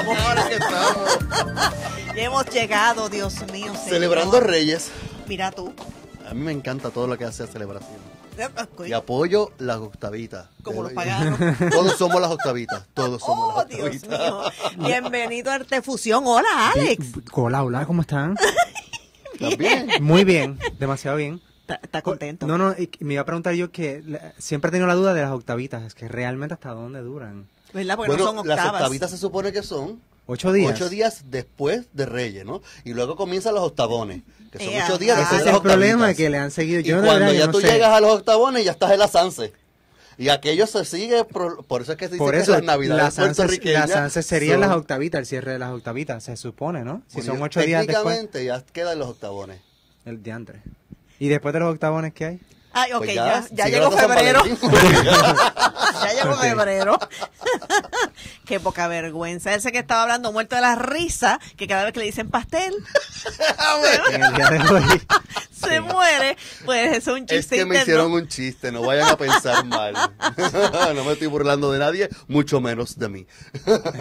estamos. Ahora que estamos Ya hemos llegado, Dios mío. señor. celebrando Reyes. Mira tú. A mí me encanta todo lo que hace a celebración. Y apoyo las octavitas. Como los paganos. Todos somos las octavitas. Todos somos Oh, las Dios octavitas. mío. Bienvenido a Artefusión. Hola, Alex. Hola, hola, ¿cómo están? También. Muy bien, demasiado bien. ¿Está, está contento? No, no, y me iba a preguntar yo que siempre he tenido la duda de las octavitas, es que realmente hasta dónde duran. ¿Verdad? Porque no Bueno, son las octavas. octavitas se supone que son Ocho días. ocho días después de Reyes, ¿no? Y luego comienzan los octavones, que son Ea, ocho días ah, después Ese de es las el problema octavitas. que le han seguido. Y Yo de cuando verdad, ya yo no tú sé. llegas a los octavones, ya estás en la Sanse. Y aquello se sigue, por, por eso es que se dice Por que eso, las navidades las sances, puertorriqueñas las sances serían son- las octavitas, el cierre de las octavitas, se supone, ¿no? Si Bueno, son ocho días después, Técnicamente ya quedan los octavones. el diantre. ¿Y después de los octavones qué hay? Ay, ok, Pues ya, ya llegó febrero. Ya llegó febrero. Qué poca vergüenza. Ese que estaba hablando muerto de la risa, que cada vez que le dicen pastel, Se muere. Pues es un Es chiste que me hicieron un chiste, no vayan a pensar mal. no me estoy burlando de nadie, mucho menos de mí.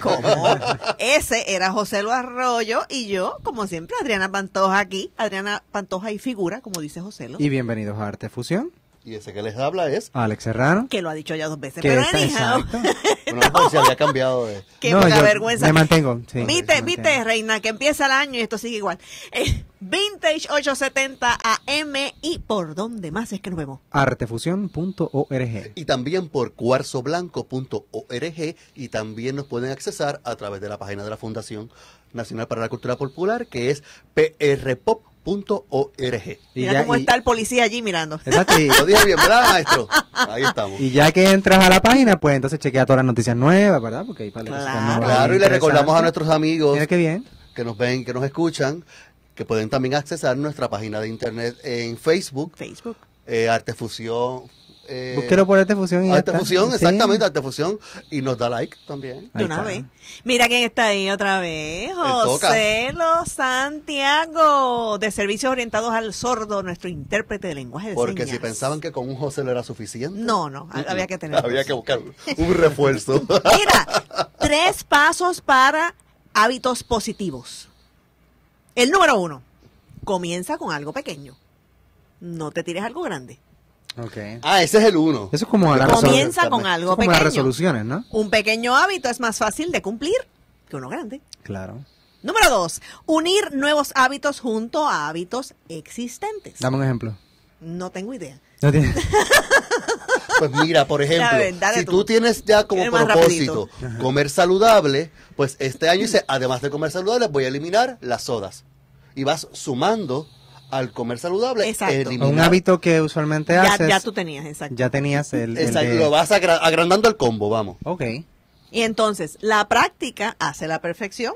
¿Cómo? Ese era José Luis Arroyo y yo, como siempre, Adriana Pantoja aquí. Adriana Pantoja y figura, como dice José Lu, Y bienvenidos a Arte Fusión, Y ese que les habla es, Alex Serrano. que lo ha dicho ya dos veces. Pero anyhow, exacto. bueno, pues se había cambiado de... qué No, poca vergüenza. me mantengo, sí, viste, me viste, mantengo. reina, que empieza el año y esto sigue igual. Eh, Vintage 870 AM y por dónde más es que nos vemos. Artefusión.org. Y también por cuarzoblanco.org y también nos pueden accesar a través de la página de la Fundación Nacional para la Cultura Popular que es prpop.org. Y Mira ya- cómo y- está el policía allí mirando. Exacto, y- Lo dije bien, ¿verdad, maestro? Ahí estamos. Y ya que entras a la página, pues entonces chequea todas las noticias nuevas, ¿verdad? Porque hay para Claro. Claro, y le recordamos a nuestros amigos Mira qué bien. que nos ven, que nos escuchan, que pueden también accesar nuestra página de internet en Facebook, Facebook. eh, Artefusión. Eh, Búsquelo por Artefusión y. Artefusión, Sí. exactamente, Artefusión. Y nos da like también. De una vez. Mira quién está ahí otra vez. José Los Santiago, de Servicios Orientados al Sordo, nuestro intérprete de lenguaje de Porque si pensaban que con un José lo era suficiente. No, no, ha- había que tener. Había que buscar un refuerzo. Mira, tres pasos para hábitos positivos. El número uno, comienza con algo pequeño. No te tires algo grande. Ok. ah, ese es el uno. Eso es como la Comienza con algo es como las pequeño. resoluciones, ¿no? Un pequeño hábito es más fácil de cumplir que uno grande. Claro. Número dos, unir nuevos hábitos junto a hábitos existentes. Dame un ejemplo. No tengo idea. No tiene- Pues mira, por ejemplo, si tú. tú tienes ya como propósito comer saludable, pues este año dice, además de comer saludable, voy a eliminar las sodas. Y vas sumando al comer saludable, Exacto. eliminar. un hábito que usualmente Ya, haces. ya tú tenías, exacto. ya tenías el. el Exacto, de- Lo vas agra- agrandando el combo, vamos. Ok. Y entonces, la práctica hace la perfección.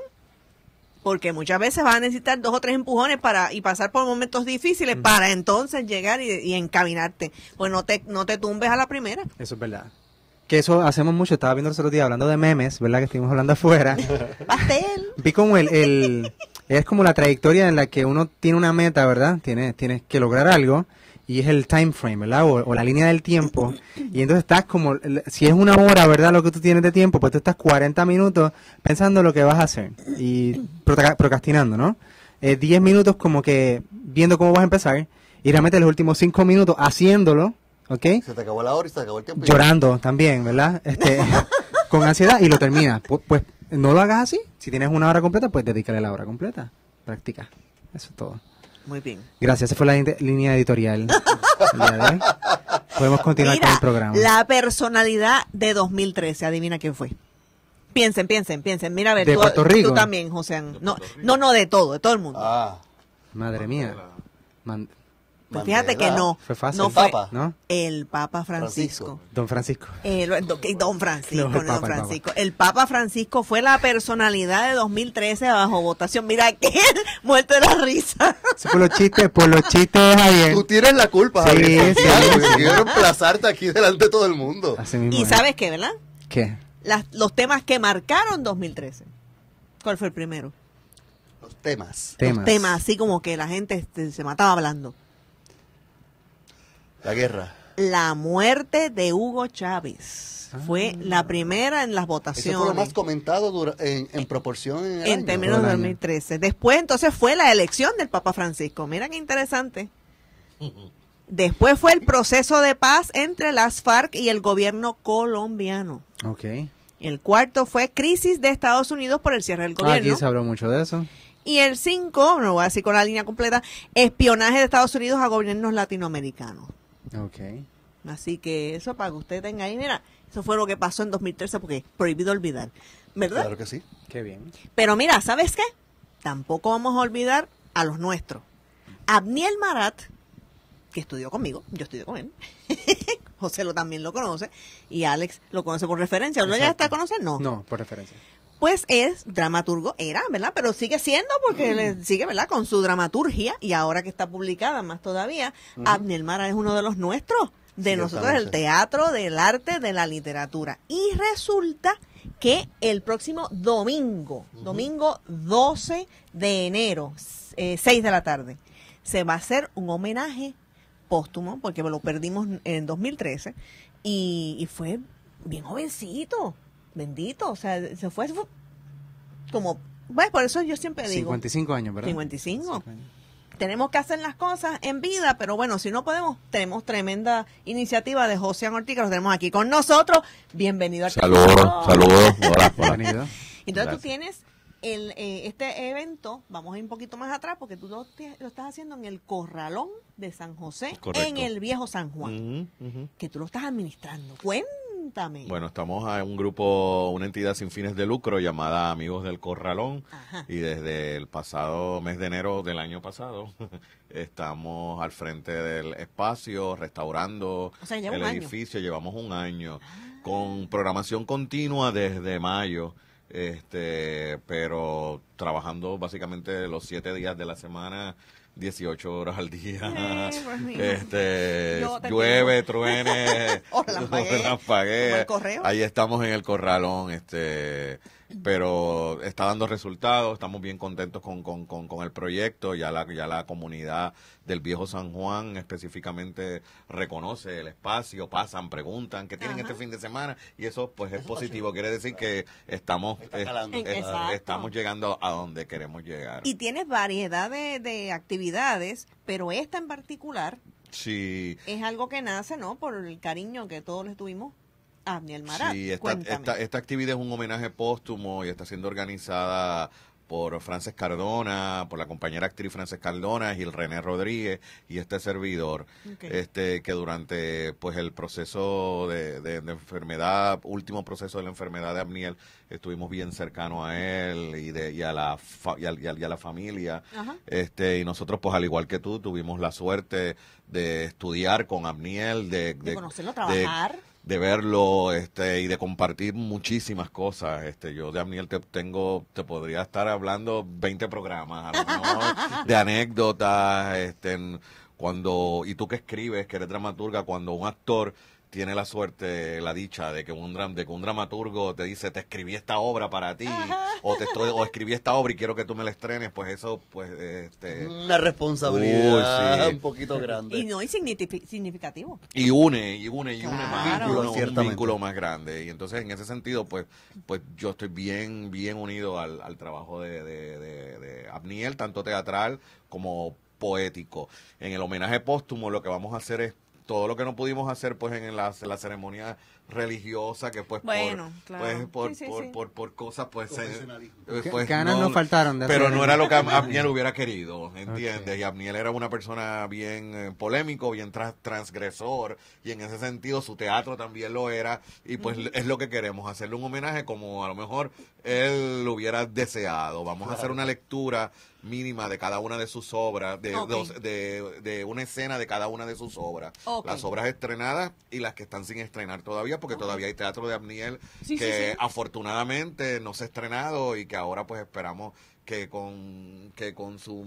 Porque muchas veces vas a necesitar dos o tres empujones para y pasar por momentos difíciles para entonces llegar y, y encaminarte. Pues no te, no te tumbes a la primera. Eso es verdad. Que eso hacemos mucho. Estaba viendo los otros días hablando de memes, ¿verdad? Que estuvimos hablando afuera. Pastel. Vi como el, el- es como la trayectoria en la que uno tiene una meta, ¿verdad? Tiene, tienes que lograr algo y es el time frame, ¿verdad? O, o la línea del tiempo. Y entonces estás como, si es una hora, ¿verdad? Lo que tú tienes de tiempo, pues tú estás 40 minutos pensando lo que vas a hacer y procrastinando, ¿no? Eh, 10 minutos como que viendo cómo vas a empezar y realmente los últimos 5 minutos haciéndolo, ¿ok? Se te acabó la hora y se te acabó el tiempo. llorando también, ¿verdad? Este, con ansiedad y lo termina. Pu- Pues, no lo hagas así. Si tienes una hora completa, pues dedícale la hora completa. Practica. Eso es todo. Muy bien. Gracias. Esa fue la línea editorial. Podemos continuar Mira, con el programa. la personalidad de 2013, adivina quién fue. Piensen, piensen, piensen. Mira, a ver, ¿De tú, Puerto Rico? tú también, José. No, no, no, de todo, de todo el mundo. Ah, Madre mía. Man- Pues fíjate que no. Fue fácil. No El fue Papa. ¿No? el Papa Francisco. Francisco. Don Francisco. El, do- que don Francisco, No, no, el don Papa, el Papa. Francisco. El Papa Francisco fue la personalidad de 2013 bajo votación. Mira que muerto de la risa. Por los chistes, por los chistes, Javier. tú tienes la culpa, Sí, Javier, sí, Quiero emplazarte aquí delante de todo el mundo. Así mismo Y es. sabes qué, ¿verdad? ¿Qué? Las- los temas que marcaron 2013. ¿Cuál fue el primero? Los temas. Temas. Los temas así como que la gente este, se mataba hablando. La guerra. la muerte de Hugo Chávez. Fue Ah. la primera en las Eso fue lo votaciones. más comentado dura- en, en proporción en, el en año. términos de el año. 2013. Después entonces fue la elección del Papa Francisco. Mira qué interesante. Después fue el proceso de paz entre las FARC y el gobierno colombiano. Ok. El cuarto fue crisis de Estados Unidos por el cierre del Aquí gobierno. se habló mucho de eso. Y el cinco, no voy a decir con la línea completa, espionaje de Estados Unidos a gobiernos latinoamericanos. Ok. Así que eso para que usted tenga ahí, mira, eso fue lo que pasó en 2013 porque prohibido olvidar, ¿verdad? Claro que sí. Qué bien. Pero mira, ¿sabes qué? Tampoco vamos a olvidar a los nuestros. Abniel Marat, que estudió conmigo, yo estudié con él. José lo también lo conoce y Alex lo conoce por referencia. ¿Lo ya está a conocer? No. No, por referencia. Pues es dramaturgo, era, ¿verdad? Pero sigue siendo porque le sigue, ¿verdad? Con su dramaturgia y ahora que está publicada más todavía, Abniel Marat es uno de los nuestros, de nosotros, del teatro, del arte, de la literatura. Y resulta que el próximo domingo, domingo 12 de enero, eh, 6 de la tarde, se va a hacer un homenaje póstumo, porque lo perdimos en 2013, y, y fue bien jovencito, bendito, o sea, se fue, se fue como, bueno, por eso yo siempre digo, 55 años, ¿verdad? 55. tenemos que hacer las cosas en vida, pero bueno, si no podemos, tenemos tremenda iniciativa de José Ortiz, que lo tenemos aquí con nosotros. Bienvenido al Saludos, saludos. Hola, hola. Bienvenido. Entonces tú Gracias. tienes el, eh, este evento, vamos a ir un poquito más atrás, porque tú lo, te- lo estás haciendo en el Corralón de San José, Correcto. en el Viejo San Juan, ujú. que tú lo estás administrando. Cuéntame. Bueno, estamos en un grupo, una entidad sin fines de lucro llamada Amigos del Corralón. Ajá. Y desde el pasado mes de enero del año pasado estamos al frente del espacio, restaurando O sea, lleva el año. edificio. Llevamos un año con programación continua desde mayo. Este, pero trabajando básicamente los siete días de la semana, 18 horas al día. Ay, pues, este, llueve, truene, O relampaguee, relampaguee. como el correo. Ahí estamos en el corralón, este, pero está dando resultados, estamos bien contentos con, con, con, con el proyecto, ya la, ya la comunidad del viejo San Juan específicamente reconoce el espacio, pasan, preguntan qué tienen Ajá. este fin de semana y eso pues es positivo, quiere decir que estamos, estamos llegando a donde queremos llegar. Y tienes variedad de, de actividades, pero esta en particular Sí, es algo que nace, ¿no? Por el cariño que todos le tuvimos a Abniel Marat. Sí, esta, esta, esta actividad es un homenaje póstumo y está siendo organizada por Frances Cardona, por la compañera actriz Frances Cardona, Gil René Rodríguez y este servidor, este que durante pues el proceso de, de- de enfermedad, último proceso de la enfermedad de Abniel, estuvimos bien cercanos a él y, de, y, a la fa- y, a, y a- y a la familia. Ajá. Este, y nosotros, pues al igual que tú, tuvimos la suerte de estudiar con Abniel, de, De conocerlo, de- trabajar. De verlo este y de compartir muchísimas cosas. Este yo de te tengo te podría estar hablando 20 programas a lo mejor de anécdotas este cuando y tú que escribes que eres dramaturga cuando un actor tiene la suerte, la dicha de que un dram- de que un dramaturgo te dice te escribí esta obra para ti o te estoy o escribí esta obra y quiero que tú me la estrenes, pues eso pues este Una responsabilidad Uy, sí. un poquito grande. Y no es signifi- significativo. y une y une y une más Vínculo, un vínculo más grande y entonces en ese sentido pues pues yo estoy bien bien unido al, al trabajo de, de, de, de Abniel tanto teatral como poético en el homenaje póstumo lo que vamos a hacer es todo lo que no pudimos hacer pues en la, la ceremonia religiosa que pues Bueno, por, claro. pues, por, Sí, sí, por, sí. por, por cosas pues, eh, pues, ganas no faltaron de pero hacer- no era lo que Ab- Abniel hubiera querido, ¿entiendes? Ok. Y Abniel era una persona bien eh, polémico, bien tras- transgresor, y en ese sentido su teatro también lo era, y pues es lo que queremos, hacerle un homenaje como a lo mejor él lo hubiera deseado. Vamos a hacer una lectura mínima de cada una de sus obras, de, dos- de, de una escena de cada una de sus obras. Las obras estrenadas y las que están sin estrenar todavía, porque todavía hay teatro de Abniel Sí, que sí, sí. afortunadamente no se ha estrenado y que ahora pues esperamos que con que con su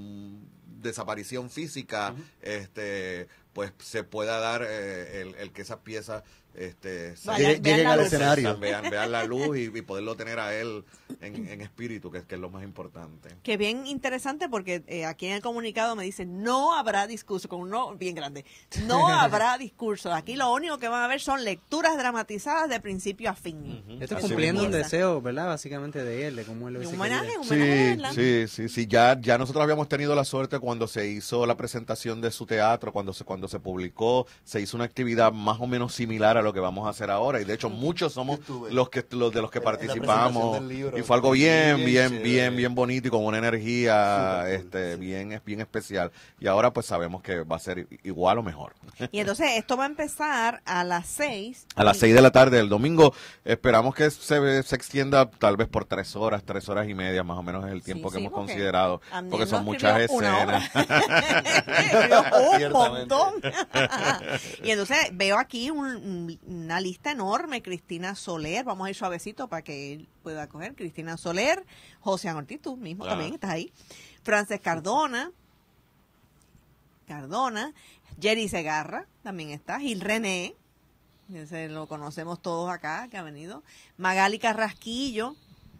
desaparición física este pues se pueda dar eh, el, el que esas piezas este, Lleguen, vean al luz. escenario. vean, vean la luz y, y poderlo tener a él en, en espíritu, que, es- que es lo más importante. Que bien interesante porque eh, aquí en el comunicado me dicen no habrá discurso, con un no bien grande. No habrá discurso. Aquí lo único que van a ver son lecturas dramatizadas de principio a fin. Esto es cumpliendo un deseo, ¿verdad? Básicamente de él, de cómo él lo Y un hubiese homenaje, querido. un homenaje, Sí, ¿verdad? sí, sí, sí. Ya, ya nosotros habíamos tenido la suerte cuando se hizo la presentación de su teatro, cuando se, cuando se publicó, se hizo una actividad más o menos similar a lo que vamos a hacer ahora. Y de hecho, muchos somos los que los de los que participamos. libro. Y fue algo bien, Bien bien, bien, bien bonito y con una energía cool, este, sí. bien, bien especial. Y ahora pues sabemos que va a ser igual o mejor. Y entonces esto va a empezar a las seis. A las Y- 6 de la tarde del domingo esperamos que se, se extienda tal vez por tres horas, tres horas y media más o menos es el tiempo Sí, que sí, hemos porque considerado, porque son muchas escenas. Un montón. y entonces veo aquí un- un- una lista enorme. Cristina Soler, vamos a ir suavecito para que él pueda coger. Cristina Soler, José Ortiz, tú mismo Ah. también estás ahí. Frances Cardona, Cardona, Jerry Segarra, también está. Gil René, ese lo conocemos todos acá, que ha venido. Magali Carrasquillo.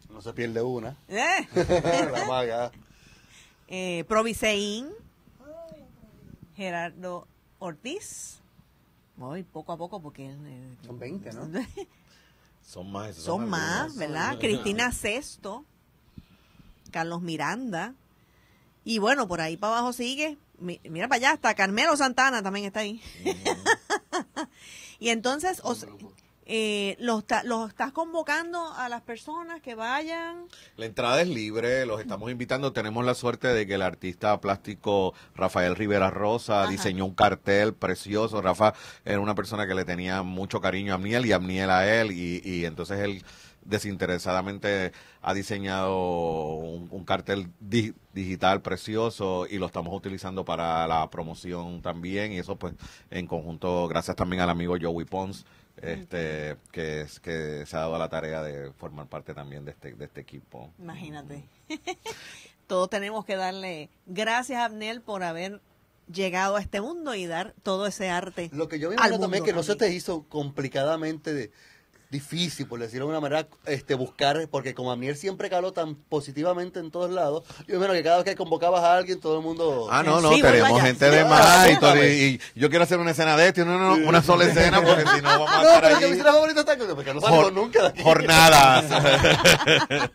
No se pierde una. Eh. la maga. eh, Proviseín, Gerardo Ortiz. Voy poco a poco porque eh, Son 20, ¿no? Son más. son más. ¿verdad? Cristina Sesto, Carlos Miranda. Y bueno, por ahí para abajo sigue. Mi- Mira para allá, hasta Carmelo Santana también está ahí. y entonces, os- eh, los, los estás convocando a las personas que vayan. La entrada es libre, los estamos invitando. Tenemos la suerte de que el artista plástico Rafael Rivera Rosa Ajá. diseñó un cartel precioso. Rafa era una persona que le tenía mucho cariño a Miel y a Miel a él. Y, y entonces él desinteresadamente ha diseñado un, un cartel di- digital precioso y lo estamos utilizando para la promoción también. Y eso pues en conjunto, gracias también al amigo Joey Pons. Este, que, es, que se ha dado la tarea de formar parte también de este, de este equipo. Imagínate. Todos tenemos que darle gracias a Abnel por haber llegado a este mundo y dar todo ese arte. Lo que yo me al imagino también mundo que no se te hizo complicadamente de- difícil, por decirlo de alguna manera, este buscar, porque como Amiel siempre caló tan positivamente en todos lados, yo imagino que cada vez que convocabas a alguien, todo el mundo... Ah, no, no, Sí, tenemos gente de más y, todo, y, y yo quiero hacer una escena de esto y no, no, no, una sola escena porque si no vamos a No, estar pero que mi allí escena favorita está porque no salimos jor- nunca de aquí. jornadas.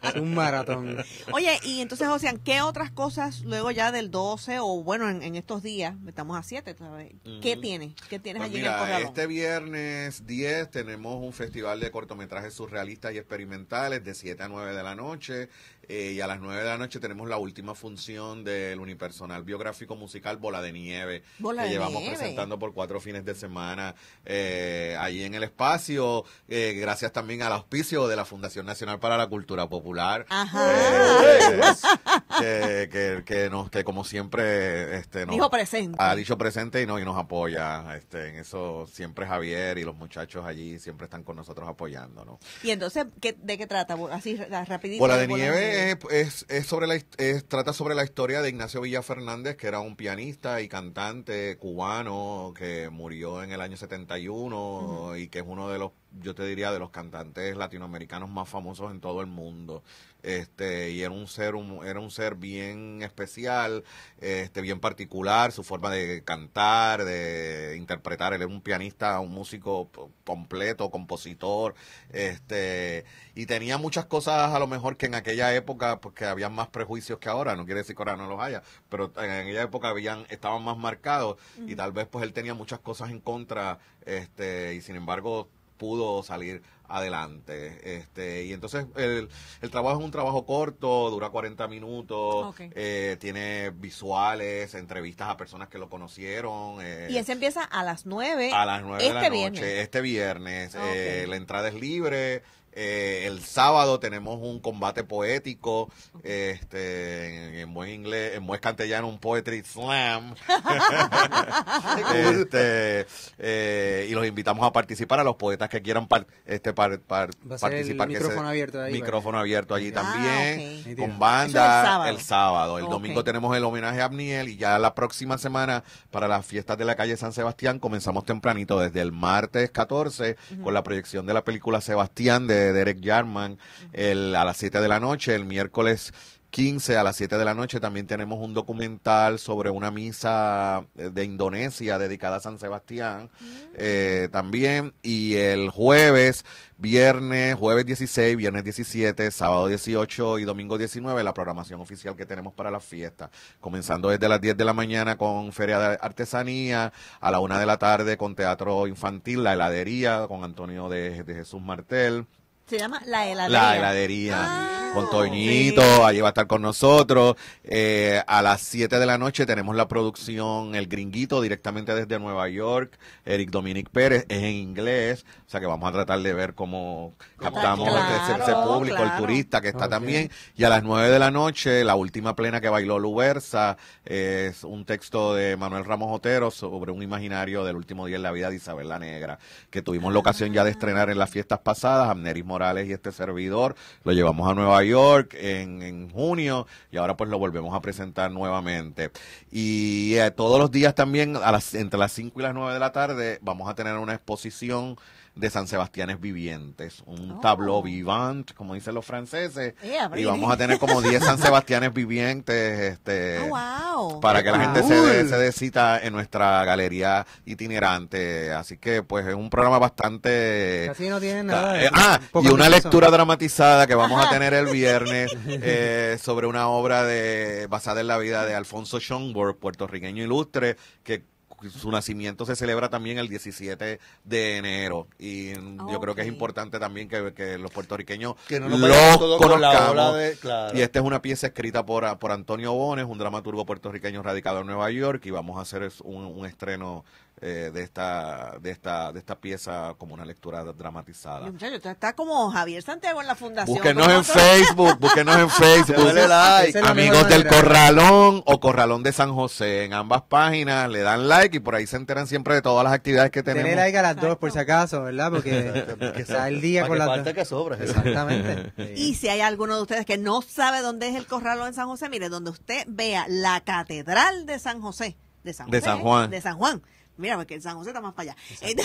Es un maratón. Oye, y entonces, José, ¿qué otras cosas luego ya del 12 o bueno, en, en estos días, estamos a 7, ¿sabes? ¿qué Mm. tienes? ¿Qué tienes Pues allí en el mira, corralón? este viernes 10 tenemos un festival de cortometrajes surrealistas y experimentales de 7 a 9 de la noche. Eh, y a las 9 de la noche tenemos la última función del unipersonal biográfico musical Bola de Nieve, Bola que de llevamos Nieve. presentando por cuatro fines de semana eh, allí en el espacio. eh, gracias también al auspicio de la Fundación Nacional para la Cultura Popular. Ajá. eh, que, que, que nos, que como siempre este, nos, Dijo presente. ha dicho presente y, no, y nos apoya. Este, en eso siempre Javier y los muchachos allí siempre están con nosotros apoyándonos. Y entonces, ¿qué, ¿de qué trata? Así, ra- rapidito. Bola de Bola Nieve es, es, es sobre la, trata sobre la historia de Ignacio Villa Fernández, que era un pianista y cantante cubano que murió en el año 71 y que es uno de los, yo te diría, de los cantantes latinoamericanos más famosos en todo el mundo. Este, y era un ser, un- era un ser bien especial, este, bien particular, su forma de cantar, de interpretar. Él era un pianista, un músico completo, compositor, este, y tenía muchas cosas a lo mejor que en aquella época, porque había más prejuicios que ahora, no quiere decir que ahora no los haya, pero en aquella época habían, estaban más marcados, y tal vez pues él tenía muchas cosas en contra, este, y sin embargo pudo salir adelante. Este, y entonces el, el trabajo es un trabajo corto, dura 40 minutos, eh, tiene visuales, entrevistas a personas que lo conocieron. eh, Y ese empieza a las 9. a las 9 este de la noche, viernes. este viernes. Eh, la entrada es libre. Eh, el sábado tenemos un combate poético, este, en, en buen inglés, en buen castellano, un poetry slam. este, eh, y los invitamos a participar a los poetas que quieran par- este, par- par- Va a ser el participar. que micrófono se- abierto ahí, Micrófono abierto allí Ah, también, con banda, el sábado. el sábado. El Ok. domingo tenemos el homenaje a Abniel y ya la próxima semana para las fiestas de la calle San Sebastián comenzamos tempranito desde el martes 14 con la proyección de la película Sebastián de Derek Jarman el, a las 7 de la noche, el miércoles 15 a las 7 de la noche también tenemos un documental sobre una misa eh, de Indonesia dedicada a San Sebastián eh, también y el jueves viernes, jueves 16, viernes 17, sábado 18 y domingo 19 la programación oficial que tenemos para la fiesta, comenzando desde las 10 de la mañana con Feria de Artesanía, a la 1 de la tarde con Teatro Infantil, La Heladería con Antonio de, de Jesús Martel. Se llama La Heladería. La heladería Ah, con Toñito, sí. allí va a estar con nosotros. Eh, a las 7 de la noche tenemos la producción El Gringuito directamente desde Nueva York. Eric Dominic Pérez es en inglés, o sea que vamos a tratar de ver cómo captamos Claro, ese, ese público, el claro. turista que está también. Y a las 9 de la noche, la última plena que bailó Lubersa es un texto de Manuel Ramos Otero sobre un imaginario del último día en la vida de Isabel la Negra, que tuvimos la ocasión ya de estrenar en las fiestas pasadas. Amneris Morales y este servidor lo llevamos a Nueva York en, en junio y ahora pues lo volvemos a presentar nuevamente. Y eh, todos los días también, a las, entre las 5 y las 9 de la tarde, vamos a tener una exposición de San Sebastianes vivientes, un Oh. tableau vivant, como dicen los franceses, Eh, y vamos a tener como 10 San Sebastianes vivientes, este, Ah, wow. para que la gente se dé, se dé cita en nuestra galería itinerante. Así que, pues, es un programa bastante... Casi no tienen nada. de- Eh, ah, y una lectura dramatizada que vamos a tener el viernes eh, sobre una obra de basada en la vida de Alfonso Schomburg, puertorriqueño ilustre, que su nacimiento se celebra también el 17 de enero y yo creo que es importante también que, que los puertorriqueños Que no nos lo conozcamos. de- claro. Y esta es una pieza escrita por, por Antonio Bones, un dramaturgo puertorriqueño radicado en Nueva York, y vamos a hacer un, un estreno eh, de esta de esta de esta pieza como una lectura dramatizada. Muchachos, está como Javier Santiago en la fundación. Búsquenos en. Facebook, búsquenos en Facebook. Dale like. Amigos del. Corralón o Corralón de San José. En ambas páginas le dan like y por ahí se enteran siempre de todas las actividades que tenemos. Denle like a las dos por si acaso, ¿verdad? Porque está al día con que las falte dos. que sobra. Exactamente. Y si hay alguno de ustedes que no sabe dónde es el corralón en San José, mire, donde usted vea la catedral de San José, de San, De José, San Juan. de San Juan. Mira, porque San José está más para allá.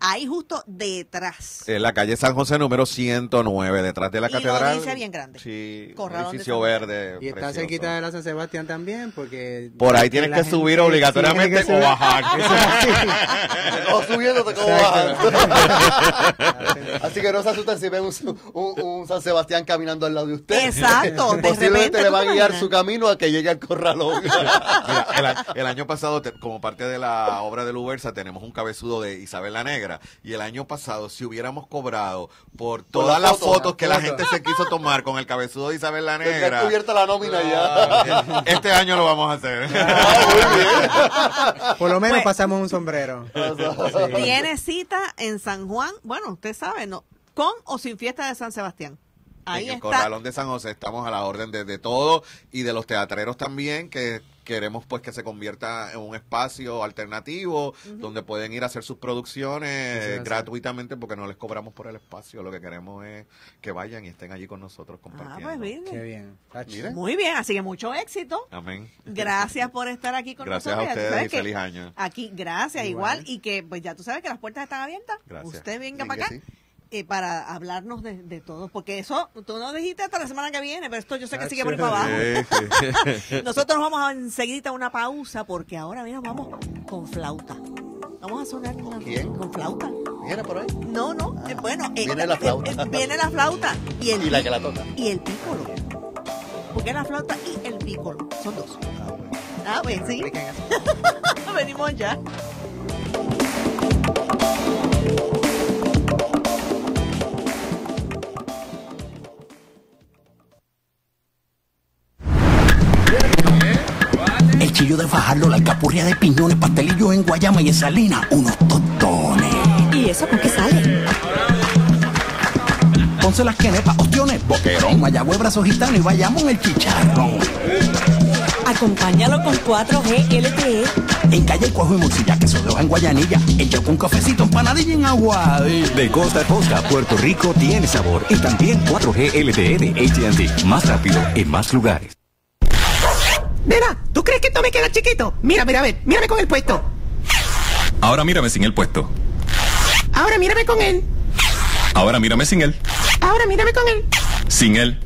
Ahí justo detrás. En la calle San José número 109, detrás de la Y lo catedral. dice bien grande. Sí, un de edificio verde. Y está precioso. cerquita de la San Sebastián también, porque... Por ahí tienes que subir obligatoriamente o bajar. Eso es Te cojo subiendo, te cojo Exacto. bajando. Así que no se asusten si ven un, un- un San Sebastián caminando al lado de usted. Exacto, de Posiblemente repente, le ¿tú va a guiar imaginas? su camino a que llegue al corralón. Mira, el, el año pasado, te- como parte de la obra de Lubersa, tenemos un cabezudo de Isabel la Negra. Y el año pasado, si hubiéramos cobrado por Por todas la las foto, fotos que la gente se quiso tomar con el cabezudo de Isabel la Negra, cubierta la nómina ya. este año lo vamos a hacer. Por lo menos Pues- pasamos un sombrero. Tiene cita en San Juan, bueno, usted sabe, ¿no? Con o sin fiesta de San Sebastián. Ahí en el está. Corralón de San José estamos a la orden de, de todo y de los teatreros también que queremos pues que se convierta en un espacio alternativo donde pueden ir a hacer sus producciones gratuitamente porque no les cobramos por el espacio lo que queremos es que vayan y estén allí con nosotros Ah, compartiendo pues mire. Qué bien. Muy bien, así que mucho éxito. amén Gracias por estar aquí con gracias a nosotros. Ya tú ustedes y feliz año Aquí, gracias, igual. Igual. Y que, pues ya tú sabes que las puertas están abiertas. Gracias. Usted venga Bien para acá. Eh, para hablarnos de, de todo. Porque eso, tú no dijiste hasta la semana que viene, pero esto yo sé que Ah, sigue por ahí para abajo. Nosotros nos vamos a enseguida a una pausa porque ahora, mira, vamos con flauta. Vamos a sonar con, ¿Quién? con flauta. Viene por ahí. No, no, eh, bueno. eh, Viene la eh, flauta. eh, viene la flauta. Y, el Y la que la toca. Y el pícolo. Porque la flauta y el pícolo. Son dos. Ah, pues sí. Venimos ya. El chillo de fajardo, la alcapurria de piñones, pastelillos en guayama y en salina, unos tostones. ¿Y eso con qué sale? Ponce las quenepas, ostiones, boquerón, Mayagüez, brazos gitano y vayamos el chicharrón. Acompáñalo con 4G LTE. En calle Cuajo y Morcilla, de hoja en Guayanilla, hecho con cafecito, empanadilla en agua. De costa a costa, Puerto Rico tiene sabor. Y también 4G LTE de AT&T. Más rápido en más lugares. Mira, ¿tú crees que esto me queda chiquito? Mira, mira, a ver, mírame con el puesto. Ahora mírame sin el puesto. Ahora mírame con él. Ahora mírame sin él. Ahora mírame con él. Sin él.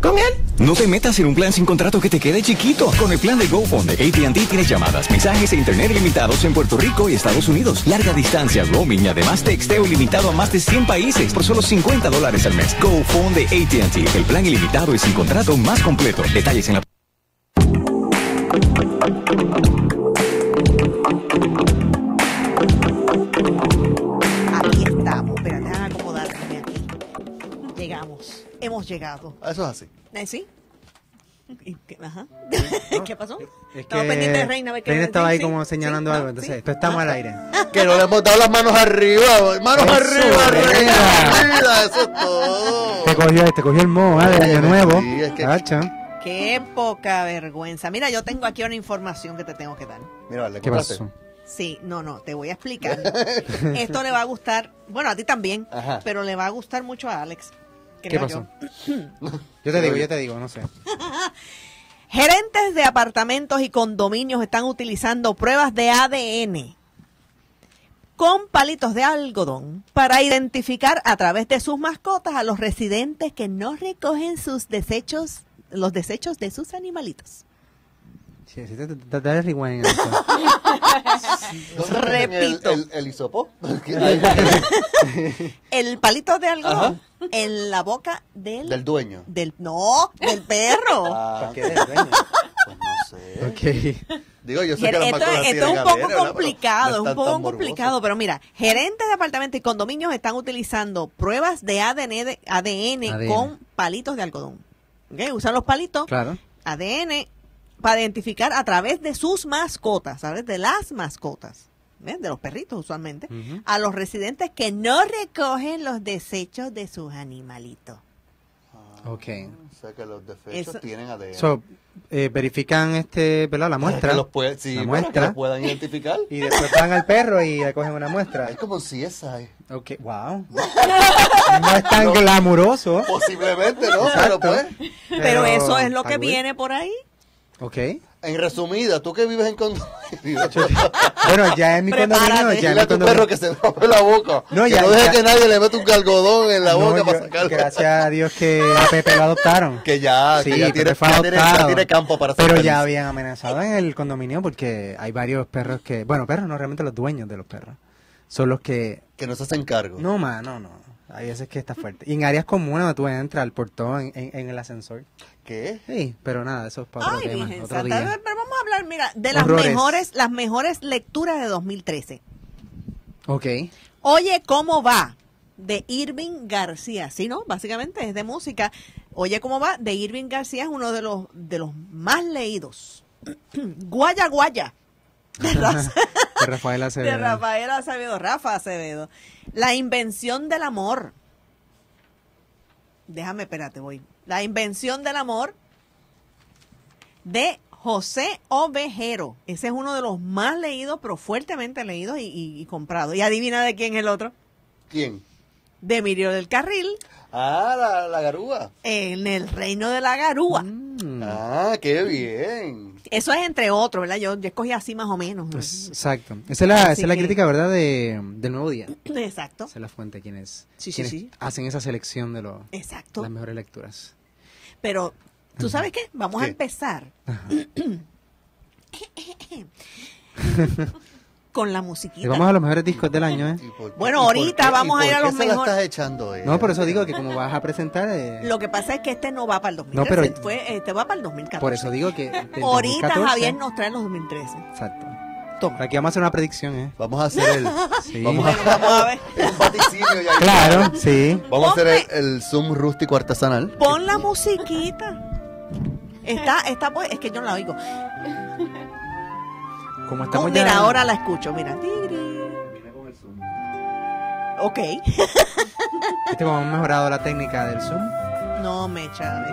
Con él. No te metas en un plan sin contrato que te quede chiquito. Con el plan de GoPhone de AT&T tienes llamadas, mensajes e internet ilimitados en Puerto Rico y Estados Unidos. Larga distancia, roaming y además texteo ilimitado a más de 100 países por solo 50 dólares al mes. GoPhone de AT&T, el plan ilimitado y sin contrato más completo. Detalles en la... Hemos llegado. Eso es así. ¿Eh, ¿Sí? ¿Y qué- Ajá. ¿Qué pasó? Es Estaba pendiente de Reina. a ver qué- Reina estaba sí, ahí sí, como sí, señalando no, algo. Entonces, sí. esto estamos Ah. al aire. Que no le hemos dado las manos arriba. Manos Eso, arriba, venga. arriba. Eso es todo. Te cogió, te cogió el moho ah, de año nuevo. Sí, es que-. Qué poca vergüenza. Mira, yo tengo aquí una información que te tengo que dar. Mira, vale, ¿Qué pasó? Sí, no, no, te voy a explicar. Esto le va a gustar, bueno, a ti también, Ajá. pero le va a gustar mucho a Alex. ¿Qué pasó? yo. Yo te digo, yo te digo, no sé. Gerentes de apartamentos y condominios están utilizando pruebas de ADN con palitos de algodón para identificar a través de sus mascotas a los residentes que no recogen sus desechos, los desechos de sus animalitos. Sí, sí, dale rewind a esto. ¿Dónde tienen Repito. El, el, el hisopo. El palito de algodón en la boca del, Del dueño. del no, del perro. Ah, ¿Por qué del dueño? pues no sé. Ok. Digo, yo sé que Esto, esto es un poco complicado, no es un poco complicado, pero mira, gerentes de apartamentos y condominios están utilizando pruebas de ADN, de ADN, ADN. con palitos de algodón. ¿Ok? Usan los palitos, Claro. ADN, para identificar a través de sus mascotas, ¿sabes? De las mascotas, ¿ves? de los perritos usualmente, a los residentes que no recogen los desechos de sus animalitos. Ok. O sea que los defechos Eso- tienen ADN. So, eh, verifican este, ¿verdad? La muestra. Que los puede- sí, la bueno, que muestra. los puedan identificar. Y después van al perro y le cogen una muestra. Es como si esa Ok, wow. No es tan glamuroso. Posiblemente, ¿no? Pero pues, Pero, eso es lo que viene por ahí. Ok. en resumida, tú que vives en condominio, Bueno, ya en mi Prepárate. condominio, ya en dile mi a tu condominio. perro que se tape la boca. No, que ya- no deje ya- que nadie le meta un algodón en la No, boca para yo- sacarlo. gracias a Dios que a Pepe lo adoptaron. Que ya, Sí, que ya tiene, fue ya tiene- ya adoptado. tiene campo para ser Pero feliz. ya habían amenazado en el condominio porque hay varios perros que, bueno, perros no realmente los dueños de los perros. Son los que, Que no se hacen cargo. no más, no, no. Hay veces que está fuerte. Y en áreas comunes donde tú entras al portón, en, en el ascensor. ¿Qué? Sí, pero nada, eso es para otro Ay, tema, Virgen otro Santa. día. Pero vamos a hablar, mira, de las Horrores. mejores, las mejores lecturas de 2013. Ok. Oye, ¿cómo va? De Irving García, ¿sí, no? Básicamente es de música. Oye, ¿cómo va? De Irving García es uno de los, de los más leídos. Guaya Guaya. De, De Rafael de Acevedo. Rafael Acevedo, Rafa Acevedo. La invención del amor. Déjame, espérate, voy. La invención del amor de José Ovejero. Ese es uno de los más leídos, pero fuertemente leídos y, y- y comprados. Y adivina de quién es el otro. ¿Quién? De Emilio del Carril, Ah, la, la garúa. en el reino de la garúa. Mm, Ah, qué bien. Eso es entre otros, ¿verdad? Yo, yo escogí así más o menos. pues, exacto. Esa es la, esa es la que- crítica, ¿verdad? De, del nuevo día. Exacto, Esa es la fuente quienes, Sí, sí, quienes sí. hacen esa selección de los, exacto. las mejores lecturas. Pero, ¿tú sabes qué? Vamos a empezar con la Y musiquita. vamos a los mejores discos del año, ¿eh? ¿Y por Bueno, y ahorita qué- vamos y a ir a los mejores- estás echando, eh? No, por eso digo que como vas a presentar... eh, Lo que pasa es que este no va para el No, 2013, pero- fue, este va para el 2014. por eso digo que... Ahorita 2014, Javier nos trae los 2013. Exacto. Toma. Aquí vamos a hacer una predicción, ¿eh? Vamos a hacer el... Sí. Vamos a, Vamos a ver. ya. Claro, sí. Vamos a hacer Ponme- el, el Zoom rústico artesanal. Pon la musiquita. Está, está, pues, es que yo no la oigo. Como Oh, estamos mira, ya... ahora la escucho, mira. Tiri. Ok. ¿Viste cómo hemos mejorado la técnica del Zoom? No, Mecha.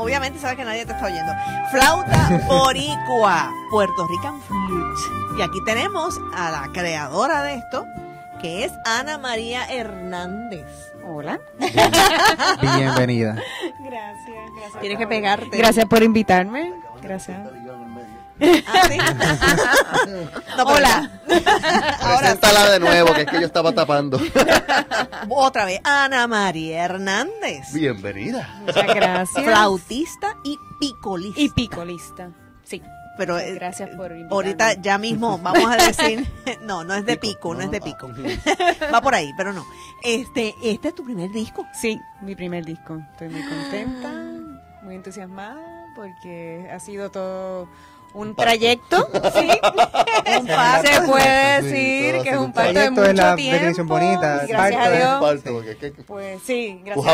Obviamente sabes que nadie te está oyendo. Flauta boricua, Puerto Rican Flute. Y aquí tenemos a la creadora de esto, que es Ana María Hernández. Hola. Bienvenida. Gracias, gracias. Tienes que pegarte. Gracias por invitarme. Gracias. Ah, ¿sí? No, Hola. Preséntala de nuevo, que es que yo estaba tapando. Otra vez, Ana María Hernández. Bienvenida. Muchas gracias. Flautista y picolista. Y picolista. Sí. pero eh, Gracias por invitarme. ahorita ya mismo vamos a decir, no, no es de pico, no es de pico. Va por ahí, pero no. Este, este es tu primer disco. Sí, mi primer disco. Estoy muy contenta, muy entusiasmada porque ha sido todo un trayecto, sí. Un parto. Se puede Sí, decir todo que es un parto de mucho es la tiempo. definición bonita, y Gracias a parto. Dios. Parto, porque es que- Pues sí, gracias.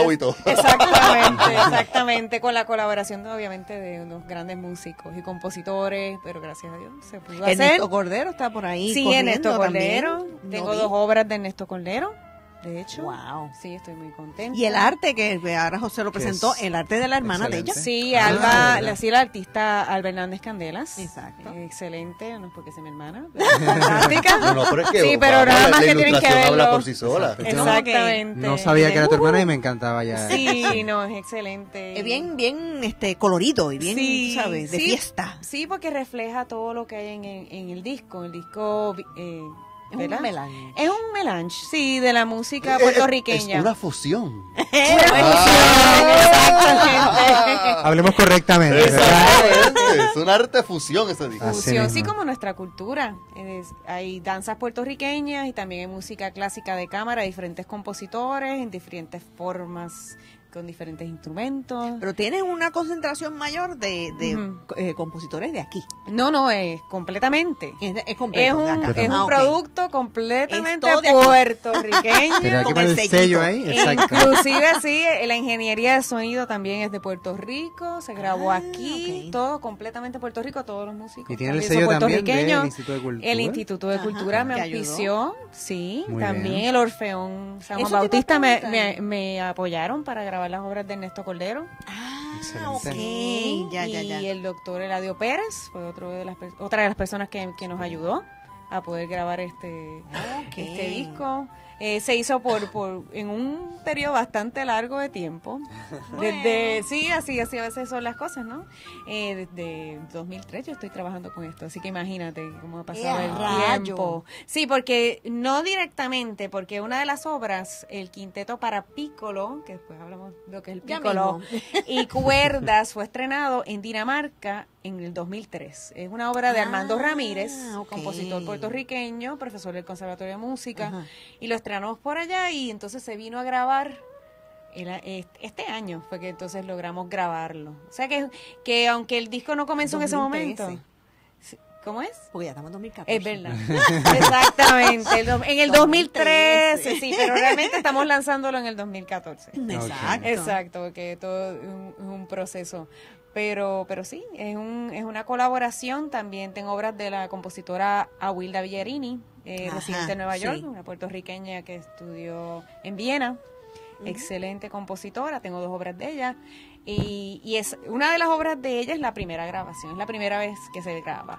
Exactamente, exactamente, con la colaboración obviamente de unos grandes músicos y compositores, pero gracias a Dios se pudo hacer. Ernesto Cordero está por ahí. Sí, Ernesto Cordero. también. Tengo vi. dos obras de Ernesto Cordero, de hecho. Wow. Sí, estoy muy contenta. Y el arte que ahora José lo presentó, es el arte de la hermana de ella. excelente. Sí, Ah, Alba, la, sí, la artista Alba Hernández Candelas. Exacto. Eh, Excelente, no es porque sea mi hermana, pero. No, no, pero es que Sí, pero nada más que tienen que ilustración habla verlo. por sí sola. Exactamente. No sabía que era tu hermana y me encantaba ya. Sí, no, es excelente. Es bien, bien este colorido y bien, Sí, ¿sabes? De sí, fiesta. Sí, porque refleja todo lo que hay en, en- en el disco. El disco, eh, Es ¿verdad? un melange. Es un melange, sí, de la música Eh, puertorriqueña. Es una fusión. Exactamente. Hablemos correctamente, Es un arte fusión ese disco. Así Fusión, sí, como nuestra cultura. Es- hay danzas puertorriqueñas y también hay música clásica de cámara, diferentes compositores en diferentes formas, con diferentes instrumentos. Pero tienes una concentración mayor de, de eh, compositores de aquí. No, no, es completamente. Es, es Es completo. un, es un Ah, producto completamente puertorriqueño. Con el sello ahí. Inclusive sí, la ingeniería de sonido también es de Puerto Rico, se grabó Ah, aquí, todo completamente Puerto Rico, todos los músicos. Y tiene el sello también puertorriqueños. del Instituto de Cultura. El Instituto de Ajá, Cultura me auspició, sí, Muy también bien. el Orfeón San Juan Bautista me, me, me apoyaron para grabar las obras de Ernesto Cordero. Ah, Excelente. ok. Ya, ya, ya. Y el doctor Eladio Pérez fue otro de las, otra de las personas que, que nos ayudó a poder grabar este, Ok. este disco. Eh, se hizo por, por en un periodo bastante largo de tiempo. Desde, sí, así, así a veces son las cosas, ¿no? Eh, desde 2003 yo estoy trabajando con esto, así que imagínate cómo ha pasado ¡Eh, el rayo! tiempo. Sí, porque no directamente, porque una de las obras, el quinteto para piccolo, que después hablamos de lo que es el mismo. y cuerdas fue estrenado en Dinamarca en el 2003. Es una obra de Armando Ah, Ramírez, compositor puertorriqueño, profesor del Conservatorio de Música, Ajá. y lo estrenamos por allá y entonces se vino a grabar. este año fue que entonces logramos grabarlo. O sea que, que aunque el disco no comenzó en ese 2013. momento. ¿Cómo es? Porque ya estamos en 2014. Es verdad. Exactamente. el en el 2013, sí, pero realmente estamos lanzándolo en el 2014. Exacto. Exacto, porque todo es un, es un proceso. Pero, pero sí, es, un, es una colaboración. También tengo obras de la compositora Awilda Villarini, eh, Ajá, residente en Nueva York, sí. una puertorriqueña que estudió en Viena. Excelente compositora, tengo dos obras de ella. Y, y es una de las obras de ella es la primera grabación, es la primera vez que se graba.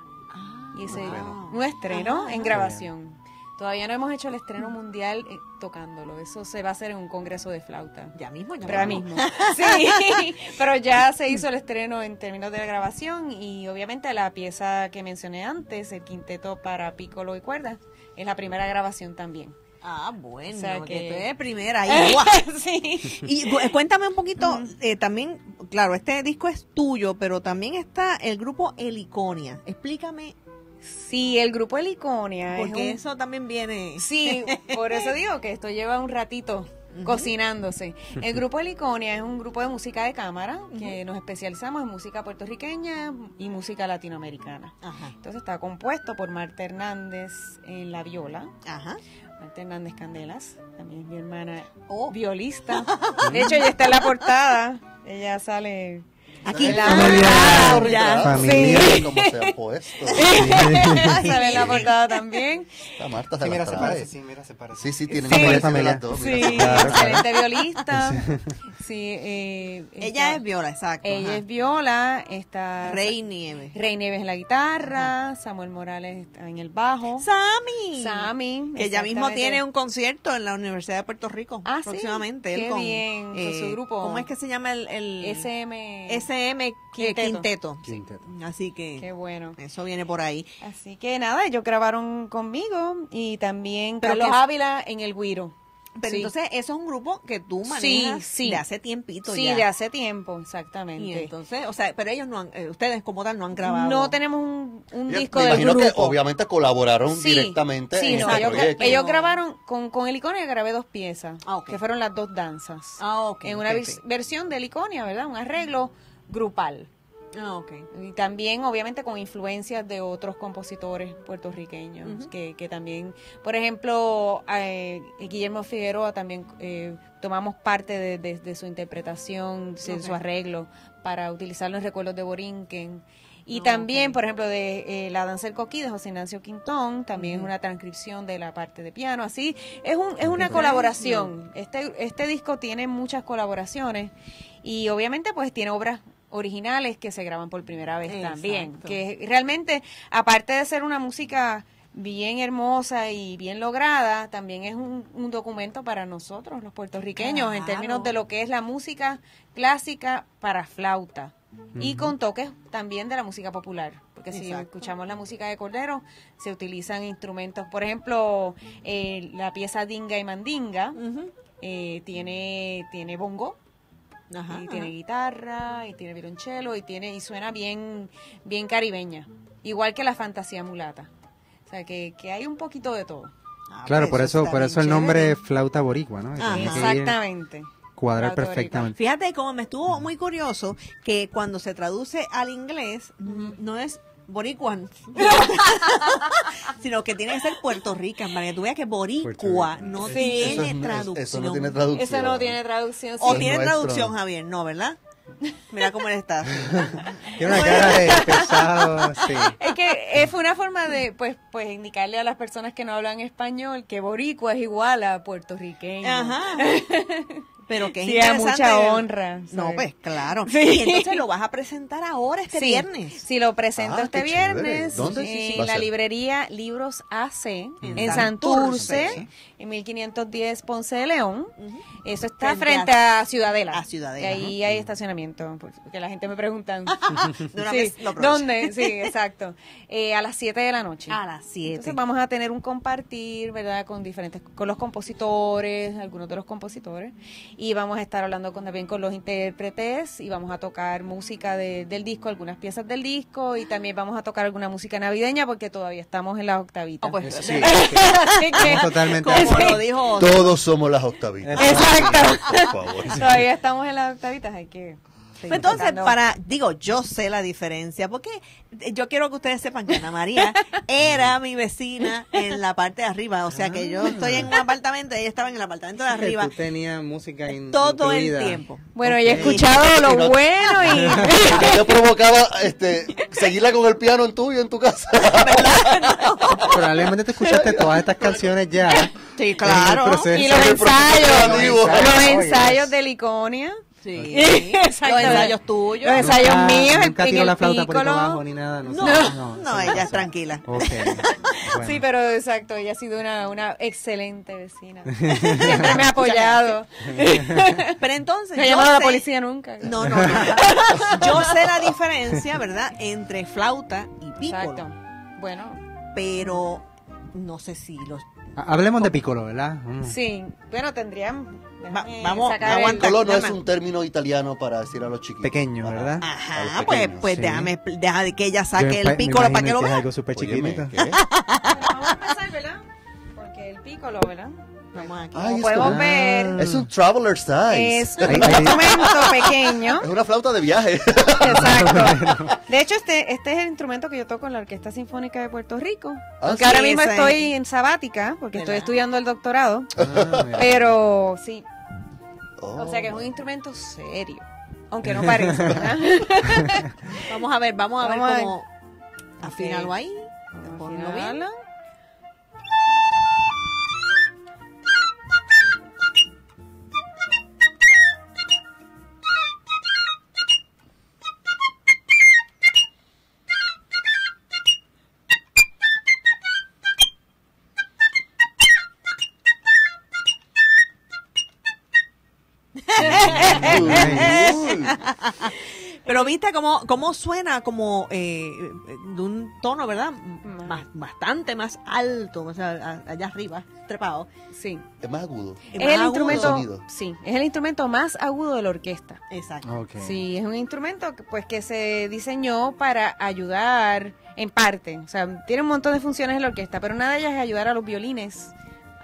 y ese, wow. un estreno Ajá, en ajá. grabación. Todavía no hemos hecho el estreno mundial eh, tocándolo. Eso se va a hacer en un congreso de flauta. Ya mismo, ya Pero mismo. mismo. Sí, pero ya se hizo el estreno en términos de la grabación y obviamente la pieza que mencioné antes, el quinteto para piccolo y cuerdas, es la primera grabación también. Ah, bueno, O sea que que- tú eres primera. ¡guau! sí. Y cu- cuéntame un poquito, eh, también, claro, este disco es tuyo, pero también está el grupo Heliconia. Explícame, Sí, el grupo Heliconia. es porque un- eso también viene... Sí, por eso digo que esto lleva un ratito cocinándose. El grupo Heliconia es un grupo de música de cámara que nos especializamos en música puertorriqueña y música latinoamericana. Ajá, Entonces está compuesto por Marta Hernández en la viola, ajá. Marta Hernández Candelas, también es mi hermana Oh. violista. De hecho, ella está en la portada, ella sale Aquí La. Sí. Como se han puesto. Sale en la portada también. La Marta se Sí, mira, se parece, sí, mira, se parece. Sí, sí, tienen Sí. las dos, Sí, excelente violista. Sí, eh, Ella está- es Viola, exacto. Ella ajá. es Viola, está Rey Nieves. Rey Nieves en la guitarra, Samuel Morales está en el bajo. Sammy. Sammy, Que ella mismo tiene un concierto en la Universidad de Puerto Rico Ah, sí. próximamente. él Qué con, bien, con su grupo. ¿Cómo es que se llama el, el SM. SM Quinteto. Quinteto? Sí. Quinteto. Así que Qué bueno. eso viene por ahí. Así que nada, ellos grabaron conmigo y también Pero Carlos que- Ávila en el Guiro. Pero Sí. entonces eso es un grupo que tú Sí, manejas sí. de hace tiempito Sí, ya. de hace tiempo, Y exactamente. entonces, o sea, pero ellos no han, eh, ustedes como tal no han grabado. No tenemos un, un Yo disco Me del imagino grupo. que obviamente colaboraron Sí, directamente sí, en no, este ellos, proyecto. ellos No. grabaron con, con el Iconia grabé dos piezas, Ah, ok. que fueron las dos danzas. Ah, ok. en una ok, vers- versión del Iconia, ¿verdad? Un arreglo grupal. Ah, ok. Y también, obviamente, con influencias de otros compositores puertorriqueños, que, que también, por ejemplo, eh, Guillermo Figueroa también eh, tomamos parte de, de- de su interpretación, de su arreglo, para utilizarlo en recuerdos de Borinquen. Y Ah, también, por ejemplo, de eh, La Danza del Coquí de José Ignacio Quintón, también es una transcripción de la parte de piano. Así, es, un, es una colaboración. Este, este disco tiene muchas colaboraciones y obviamente pues tiene obras originales que se graban por primera vez también. Que realmente, aparte de ser una música bien hermosa y bien lograda, también es un, un documento para nosotros, los puertorriqueños, en términos de lo que es la música clásica para flauta. Y con toques también de la música popular, porque si Exacto. escuchamos la música de Cordero, se utilizan instrumentos, por ejemplo, eh, la pieza Dinga y Mandinga eh, tiene, tiene bongo, Ajá, y tiene ajá. guitarra y tiene violonchelo y tiene y suena bien bien caribeña igual que la fantasía mulata o sea que, que hay un poquito de todo Ah, Claro, pues por eso, por eso el nombre es flauta boricua, ¿no? Ajá. Exactamente cuadrar perfectamente. Fíjate cómo me estuvo muy curioso que cuando se traduce al inglés no es boricuan, sino que tiene que ser Puerto Rican, para que tú veas que boricua no tiene Eso es- traducción. Eso no tiene traducción. eso no tiene traducción O tiene nuestro. traducción, Javier, no, ¿verdad? Mira cómo él está. Tiene una cara de pesado, sí. es que fue una forma de pues pues indicarle a las personas que no hablan español que boricua es igual a puertorriqueño Ajá. Pero que es Sí, interesante. mucha honra, No, ¿sabes? pues claro. Sí. Y entonces lo vas a presentar ahora este Sí, viernes. Sí, lo presento Ah, este viernes ¿Dónde en la librería Libros AC en, En Santurce, Santurce. En 1510 Ponce de León. Eso está Frente frente, a, Ciudadela. a Ciudadela, Y ahí hay estacionamiento, porque la gente me pregunta. De una Sí, vez lo aprovecho. ¿Dónde? Sí, exacto. Eh, a las 7 de la noche. A las 7. Entonces vamos a tener un compartir, ¿verdad? Con diferentes, con los compositores, algunos de los compositores, y vamos a estar hablando con, también con los intérpretes y vamos a tocar música de- del disco, algunas piezas del disco y también vamos a tocar alguna música navideña porque todavía estamos en las octavitas. Oh, pues, Sí, Así que- Estamos totalmente lo dijo Todos somos las octavitas. Exacto. Por favor. todavía estamos en las octavitas, hay que... Pues Entonces, tocando. para, digo, yo sé la diferencia, porque yo quiero que ustedes sepan que Ana María era mi vecina en la parte de arriba, o sea que yo estoy en un apartamento y ella estaba en el apartamento de arriba Tú tenías música in- todo incluida. el tiempo. Bueno, yo he Ok. escuchado lo no- bueno y... ¿Qué te provocaba este, seguirla con el piano en tuyo en tu casa? Probablemente te escuchaste todas estas canciones ya. Sí, claro. Y los ensayos, los ensayos de Liconia. Sí. Exacto. Los ensayos tuyos. Los ensayos Nunca- míos Nunca en tiró el la flauta por pícolo. abajo ni nada. No, No, sé. no, ella es tranquila. Ok. Bueno. Sí, pero exacto, ella ha sido una, una excelente vecina. Siempre me ha apoyado. Pero entonces, No ha yo llamado a la policía nunca. No, no, no. Yo sé la diferencia, ¿verdad? Entre flauta y pícolo. Exacto. Bueno, Pero no sé si los Hablemos de Piccolo, ¿verdad? Mm. sí. Bueno, tendrían. déjame vamos, sacar el- aguanta. Piccolo no es un término italiano para decir a los chiquitos. Pequeño, ¿verdad? Ajá, pues, pues sí. déjame, deja que ella saque me el pícolo para que lo es vea. algo súper Óyeme, chiquitito. ¿qué? Bueno, vamos a empezar, ¿verdad? Porque el pícolo, ¿verdad? Vamos aquí. Ay, Como es podemos ver, Es un traveler size. es Es, un instrumento pequeño. una flauta de viaje. Exacto. De hecho, este, este es el instrumento que yo toco en la Orquesta Sinfónica de Puerto Rico. Ah, Aunque sí. ahora mismo ese. estoy en sabática, porque estoy estudiando el doctorado. Ah. Pero sí, Oh. o sea que es un instrumento serio. Aunque no parece, ¿verdad? Vamos a ver, vamos a Vamos ver cómo afinarlo ahí. Pero viste cómo, cómo suena como eh, de un tono, ¿verdad? Más, bastante más alto, o sea, a- allá arriba, trepado. Sí. Es más agudo. Es el agudo instrumento, sonido. sí, es el instrumento más agudo de la orquesta. Exacto. Sí, es un instrumento que, pues que se diseñó para ayudar en parte, o sea, tiene un montón de funciones en la orquesta, pero una de ellas es ayudar a los violines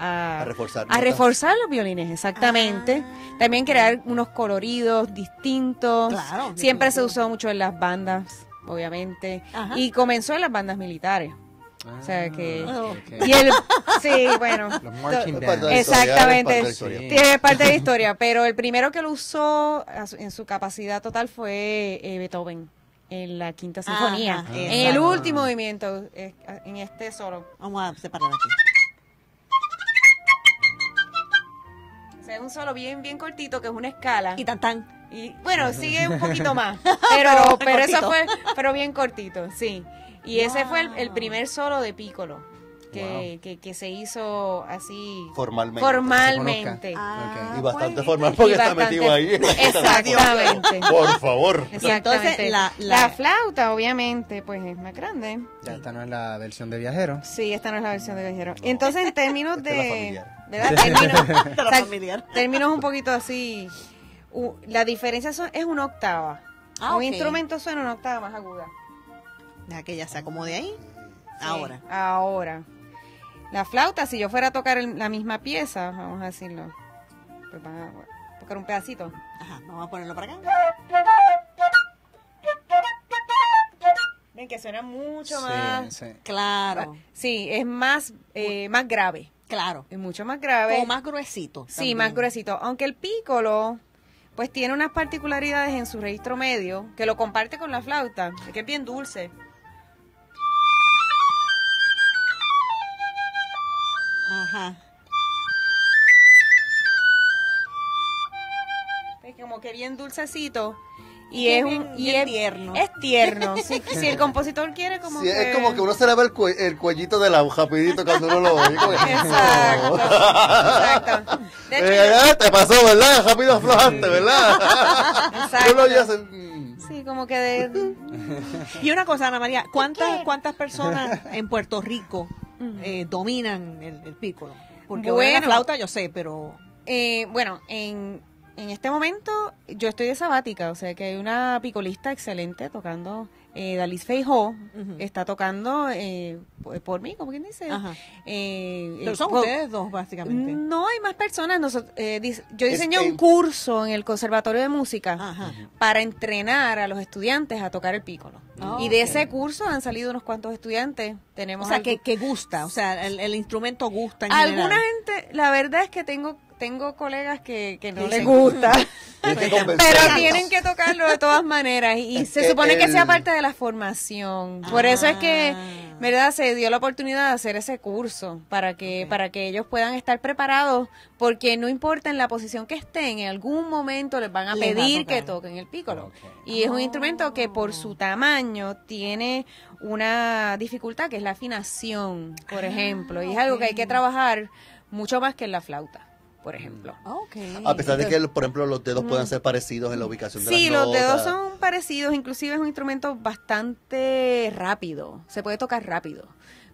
a, A reforzar a reforzar los violines, exactamente. También crear unos coloridos distintos. Claro, Siempre se usó mucho en las bandas, obviamente, Ajá. y comenzó en las bandas militares. O sea que Oh. ok. y el sí, bueno, Los Exactamente, tiene parte de la historia, pero el primero que lo usó a su- en su capacidad total fue eh, Beethoven en la quinta sinfonía, Ajá, en el último movimiento, eh, en este solo. Vamos a separar aquí. Un solo bien bien cortito que es una escala Y tan tan. y bueno sigue un poquito más, pero Pero pero eso fue pero bien cortito, sí. Y ese fue el, el primer solo de Piccolo que, que, que se hizo así Formalmente. formalmente. Ah, Y bastante pues. formal porque está bastante- metido ahí. Exactamente. Por favor. Exactamente. entonces, la- la, la- flauta, obviamente, pues es más grande. Ya esta no es la versión de viajero. Sí, esta no es la versión de viajero. Entonces, en términos Esta es la de. ¿Verdad? Términos, De la o sea, familiar. términos un poquito así. la diferencia son- es una octava. Ah, un instrumento suena una octava más aguda. Deja que ya se acomode ahí. Sí, Ahora. Ahora. La flauta, si yo fuera a tocar el- la misma pieza, vamos a decirlo. Pues van a tocar un pedacito. Ajá, vamos a ponerlo para acá. Ven que suena mucho Sí, más. sí. Claro, Sí, es más, eh, más grave. Claro. Es mucho más grave. Como más gruesito. Sí, también. más gruesito. Aunque el pícolo, pues tiene unas particularidades en su registro medio que lo comparte con la flauta, que es bien dulce. Ajá. Como que bien dulcecito. Y es bien- un y bien es tierno. Es tierno. si, si el compositor quiere como Sí, que es como que uno se le ve el, cue- el cuellito de la rapidito cuando uno lo oye. Exacto. Exacto. De hecho, Eh, yo- eh, te pasó, ¿verdad? Rápido aflojaste, ¿verdad? Exacto. Uno ya se-. Sí, como que de Y una cosa, Ana María, ¿cuántas, cuántas personas en Puerto Rico eh, dominan el, el pícolo? Porque bueno, la flauta yo sé, pero... Eh, bueno, en, en este momento yo estoy de sabática, o sea que hay una picolista excelente tocando. Eh, Dalis Feijó está tocando eh, por, por mí, como quien dice. Ajá. Eh, Pero son ustedes dos, básicamente. No hay más personas. Nosot- eh, dis- yo diseñé un curso en el Conservatorio de Música Ajá. para entrenar a los estudiantes a tocar el pícolo. Ah, y de ese curso han salido unos cuantos estudiantes. Tenemos O sea, algo- que, que gusta, o sea, el, el instrumento gusta en Alguna general. gente, la verdad es que tengo tengo colegas que, que no les gusta, pero tienen que tocarlo de todas maneras. Y Es se que supone que el- sea parte de la formación. Por eso es que, Ah. ¿verdad? Se dio la oportunidad de hacer ese curso para que para que ellos puedan estar preparados porque no importa en la posición que estén, en algún momento les van a Les va a pedir que toquen el pícolo. Y es un instrumento que por su tamaño tiene una dificultad que es la afinación, por ejemplo, y es algo que hay que trabajar mucho más que en la flauta, por ejemplo. Ok. A pesar de que, por ejemplo, los dedos puedan ser parecidos en la ubicación de Sí, las los dedos son parecidos, inclusive es un instrumento bastante rápido, se puede tocar rápido,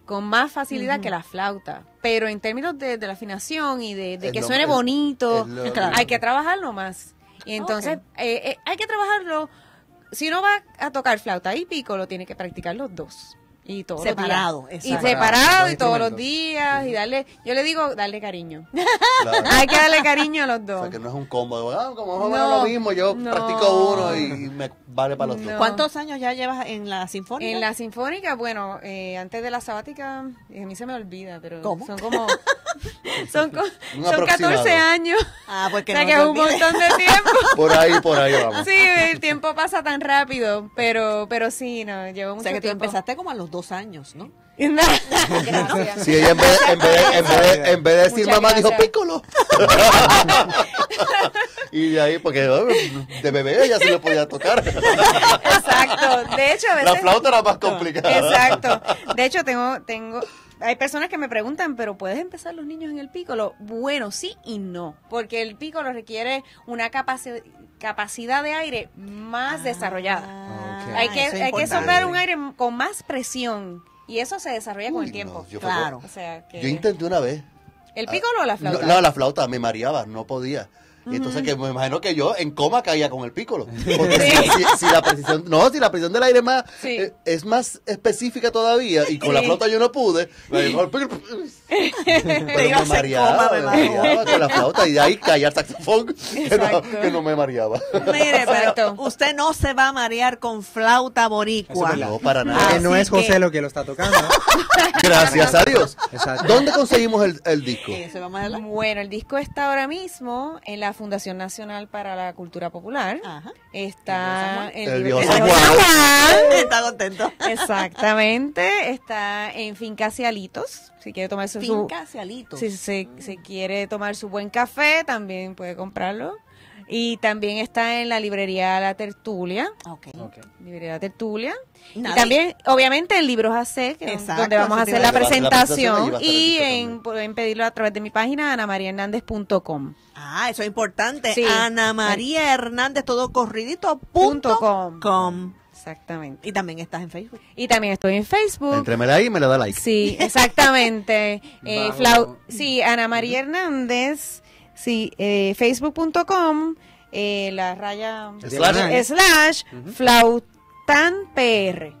con más facilidad que la flauta, pero en términos de, de la afinación y de, que lo- suene es- bonito, es lo- claro, hay que trabajarlo más. Y entonces eh, eh, hay que trabajarlo, si uno va a tocar flauta y pico, lo tiene que practicar los dos. Y todos Separado, los días. Y separado y todos los días y darle, yo le digo, darle cariño. Claro. hay que darle cariño a los O dos. sea, que no es un combo. Ah, como más o No, menos lo mismo, yo no. practico uno y me vale para los No. dos. ¿Cuántos años ya llevas en la sinfónica? En la sinfónica, bueno, eh, antes de la sabática, eh, a mí se me olvida, pero ¿Cómo? son como Son, son aproximado. 14 años. Ah, porque o sea no que es un montón de tiempo. Por ahí, por ahí vamos. Sí, el tiempo pasa tan rápido, pero pero sí, no, llevo O mucho sea que tú tiempo. empezaste como a los dos años, ¿no? Gracias. Si ella en vez, en vez, de- en vez de, en vez de decir Muchas mamá dijo pícolo. y de ahí, porque oh, de bebé ella sí lo podía tocar. Exacto. De hecho, a veces La flauta era más complicada. Exacto. De hecho, tengo, tengo, hay personas que me preguntan, pero ¿puedes empezar los niños en el pícolo? Bueno, sí y no, porque el pícolo requiere una capaci- capacidad de aire más desarrollada. Ok. Hay que, Ah, eso hay que soplar un aire con más presión y eso se desarrolla con el tiempo. yo fue- Claro. O sea, que Yo intenté una vez. ¿El pícolo o la flauta? No, no, la flauta me mareaba, no podía. Y entonces que me imagino que yo en coma caía con el pícolo. Porque si, si- si la precisión, no, si la precisión del aire es más, Sí. eh, es más específica todavía y con la flauta yo no pude, pero me mareaba, coma, me mareaba con la flauta y de ahí caía el saxofón que no, Exacto. que no me mareaba. Mire, pero usted no se va a marear con flauta boricua. No, para nada. Que no es José que- lo que lo está tocando. ¿no? Gracias a Dios. Exacto. ¿Dónde conseguimos el, el disco? Eh, ¿se va a hablar? Bueno, el disco está ahora mismo en la Fundación Nacional para la Cultura Popular. Ajá. Está en El el San viejo Juan. San Juan. Está contento. Exactamente. Está en Finca Cialitos. Si quiere tomarse su... Finca Cialitos. Si se si quiere tomar su buen café, también puede comprarlo. Y también está en la librería La Tertulia. Ok. Librería La Tertulia. Y también, obviamente, en Libros AC, Exacto, donde vamos a hacer la a decir. Donde va a hacer la presentación, Y en, pueden pedirlo a través de mi página, anamariahernandez.com. Ah, eso es importante. Sí. Ana María Hernández, todo corridito, Punto punto com. com. Exactamente. Y también estás en Facebook. Y también estoy en Facebook. Entrémela ahí y me le da like. Sí, exactamente. Eh, Flau- sí, Ana María Hernández, sí, eh, facebook.com, eh, la raya Slash. slash flautan PR.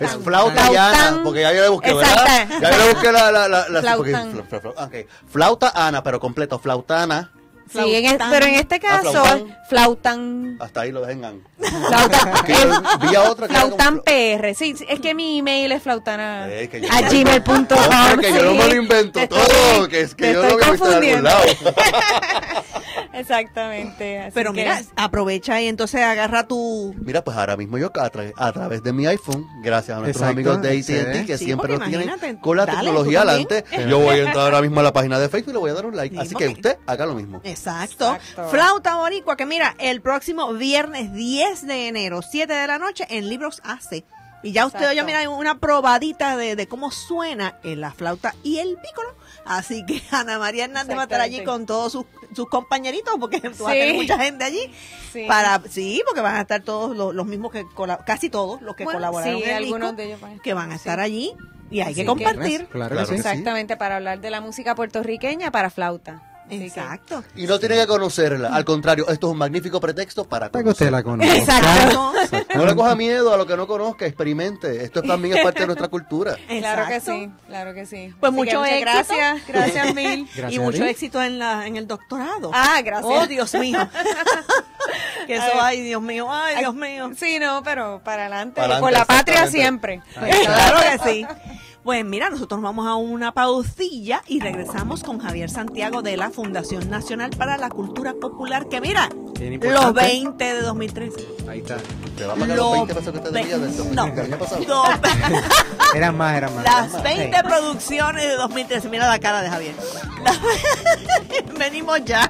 Es flauta Ana, Flautan. porque ya yo le busqué, ¿verdad? Ya yo le busqué la... la, la, Flautan. porque-. Flauta Ana, pero completo. Flautana. Sí, en es- Flautan. pero en este caso, flautan. flautan. Hasta ahí lo dejan. Flautan, vi a otra que como flautan fla- PR. Sí, sí, es que mi email es flautana Eh, que yo- a gmail.com. No, que yo no me lo invento todo, estoy- que es que yo lo estoy había visto de algún confundiendo. lado. Exactamente. así Pero que- mira, aprovecha y entonces agarra tu... Mira, pues ahora mismo yo a, tra- a través de mi iPhone, gracias a nuestros Exacto, amigos de AT&T que Sí, siempre nos tienen con la dale, tecnología adelante, yo voy a entrar ahora mismo a la página de Facebook y le voy a dar un like. Sí, Así que usted haga lo mismo. Exacto. Exacto. Flauta boricua, que mira, el próximo viernes 10 de enero, 7 de la noche, en Libros AC. Y ya usted Exacto. oye, mira, una probadita de, de cómo suena en la flauta y el pícolo. Así que Ana María Hernández va a estar allí con todos sus, sus compañeritos, porque tú vas a tener mucha gente allí. Sí. Para, sí, porque van a estar todos los, los mismos que, casi todos los que Bueno, colaboraron sí, en el algunos disco, de ellos van- que van a sí. estar allí y hay Así que que- compartir. Claro, Claro que sí. sí. Exactamente, para hablar de la música puertorriqueña para flauta. Así que- Exacto. Y no tiene que conocerla, al contrario, esto es un magnífico pretexto para Para que usted la conozca. Exacto. No le coja miedo a lo que no conozca, experimente. Esto también es parte de nuestra cultura. Claro que sí, claro que sí. Pues Así mucho éxito. gracias, gracias mil. Gracias y mucho éxito en la en el doctorado. Ah, gracias. Oh, Dios mío. que eso, Ay. ay, Dios mío, ay, Dios mío. Sí, no, pero para adelante, Para adelante, por la patria siempre. Claro que sí. Pues mira, nosotros vamos a una pausilla y regresamos con Javier Santiago de la Fundación Nacional para la Cultura Popular, que mira, los importante. 20 de 2013. Ahí está. ¿Te va a pagar los 20 pesos que te debía del 2000 no, Eran más, eran más. las 20 Sí. producciones de 2013. Mira la cara de Javier. Venimos ya.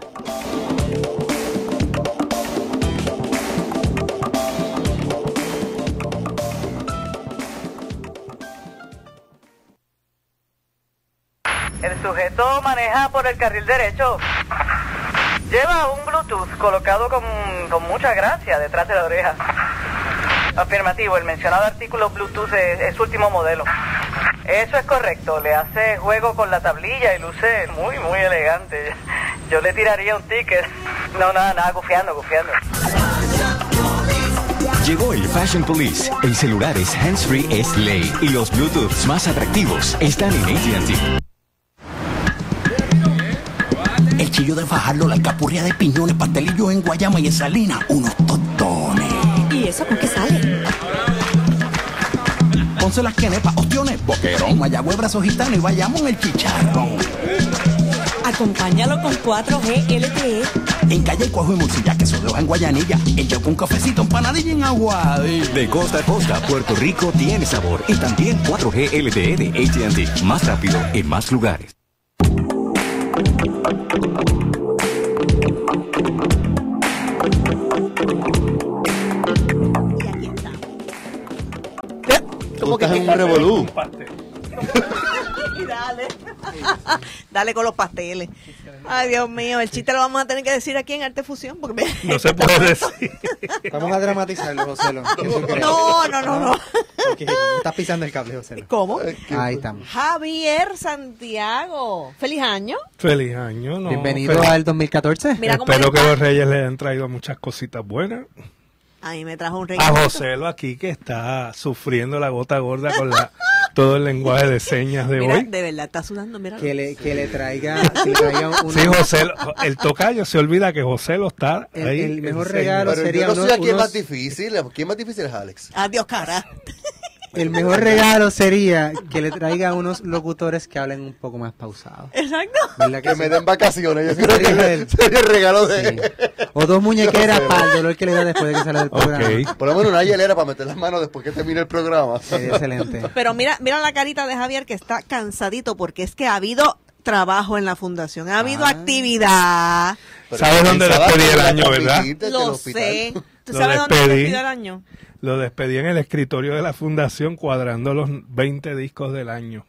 El sujeto maneja por el carril derecho. Lleva un Bluetooth colocado con, con mucha gracia detrás de la oreja. Afirmativo, el mencionado artículo Bluetooth es, es último modelo. Eso es correcto, le hace juego con la tablilla y luce muy, muy elegante. Yo le tiraría un ticket. No, nada, nada, gufiando, gufiando. Llegó el Fashion Police. En celulares hands-free es ley y los Bluetooths más atractivos están en AT&T. De fajarlo, la alcapurria de piñones, pastelillos en guayama y en salina, unos tostones. ¿Y eso con qué sale? Ponce las quenepas, ostiones, boquerón, Mayagüez, brazo gitano y vayamos en el chicharrón. Acompáñalo con 4G LTE. En calle Cuajo y Morcilla, queso de hoja en Guayanilla. En yo con cafecito, empanadilla en agua. De costa a costa, Puerto Rico tiene sabor. Y también 4G LTE de AT&T. Más rápido en más lugares. ¿Cómo estás en un revolú? Y dale. Dale con los pasteles. Ay, Dios mío, el chiste lo vamos a tener que decir aquí en Arte Fusión. Porque me- No se puede decir. Vamos a dramatizarlo, José. No, no, no, no. Estás pisando el cable, José. ¿Cómo? Ahí estamos. Javier Santiago. Feliz año. Feliz año, ¿no? Bienvenido Feliz- al 2014. Mira Espero que los reyes le hayan traído muchas cositas buenas. A mí me trajo un rey. A Joselo aquí que está sufriendo la gota gorda con la, todo el lenguaje de señas de Mira, hoy. de verdad, está sudando, mira. Que le, que le traiga, que le traiga un, Sí, José, el tocayo se olvida que José lo está El- ahí. el mejor regalo Pero sería yo no sé unos- a quién unos- más difícil. ¿Quién más difícil es Alex? Adiós, cara. el mejor regalo sería que le traiga unos locutores que hablen un poco más pausados. Exacto. ¿Verdad Que sí? me den vacaciones. Yo creo Sería que el- sería el regalo de... O dos muñequeras para el dolor que le da después de que sale del programa. Por lo menos una hielera para meter las manos después que termine el programa. Excelente. Pero mira, mira la carita de Javier que está cansadito porque es que ha habido trabajo en la fundación, ha habido actividad. ¿Sabes dónde despedí el año, verdad? Lo sé. ¿Tú Lo sabes dónde despedí. despedí el año? Lo despedí en el escritorio de la fundación cuadrando los 20 discos del año.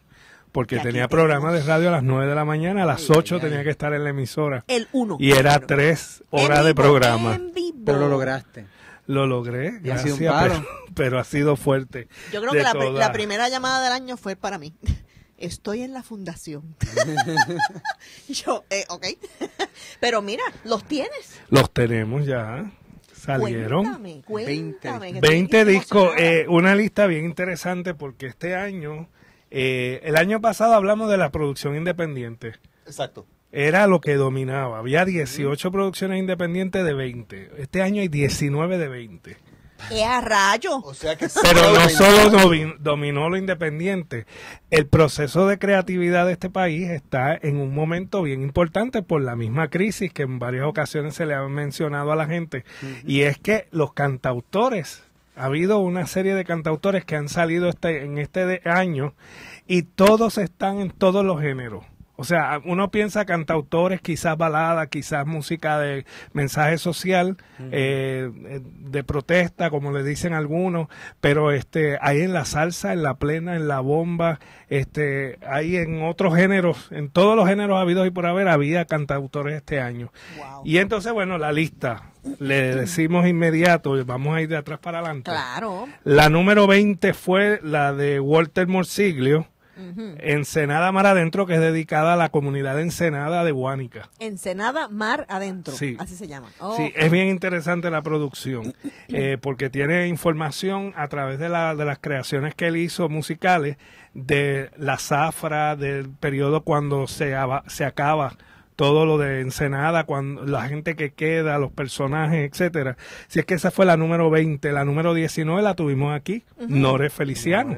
Porque tenía programa de radio a las 9 de la mañana, a las 8 tenía que estar en la emisora. El uno. Y era tres horas de programa. Pero lo lograste. Lo logré, Y ha sido un gracias, palo. pero, pero ha sido fuerte. Yo creo que la, pri- toda- la primera llamada del año fue para mí. Estoy en la fundación. Yo, eh, ok. Pero mira, los tienes. Los tenemos ya, salieron. Cuéntame, cuéntame. que 20 estoy discos, eh, una lista bien interesante porque este año, eh, el año pasado hablamos de la producción independiente. Exacto. Era lo que dominaba. Había 18 producciones independientes de 20. Este año hay 19 de 20. ¡Eh, a rayo! O sea que Pero no solo domi- dominó lo independiente. El proceso de creatividad de este país está en un momento bien importante por la misma crisis que en varias ocasiones se le ha mencionado a la gente. Y es que los cantautores, ha habido una serie de cantautores que han salido este, en este de- año y todos están en todos los géneros. O sea, uno piensa cantautores, quizás balada, quizás música de mensaje social, eh, eh, de protesta, como le dicen algunos, pero este, hay en la salsa, en la plena, en la bomba, este, hay en otros géneros, en todos los géneros habidos y por haber, había cantautores este año. Y entonces, bueno, la lista, le decimos inmediato, vamos a ir de atrás para adelante. Claro. La número 20 fue la de Walter Morsiglio, Ensenada Mar Adentro, que es dedicada a la comunidad de Ensenada de Guánica. Ensenada Mar Adentro. Sí. Así se llama. Oh, Sí, ok. es bien interesante la producción, eh, porque tiene información a través de, la, de las creaciones que él hizo musicales, de la zafra, del periodo cuando se, se acaba todo lo de Ensenada, cuando la gente que queda, los personajes, etcétera. Si es que esa fue la número 20, la número 19 la tuvimos aquí, Nore Feliciano.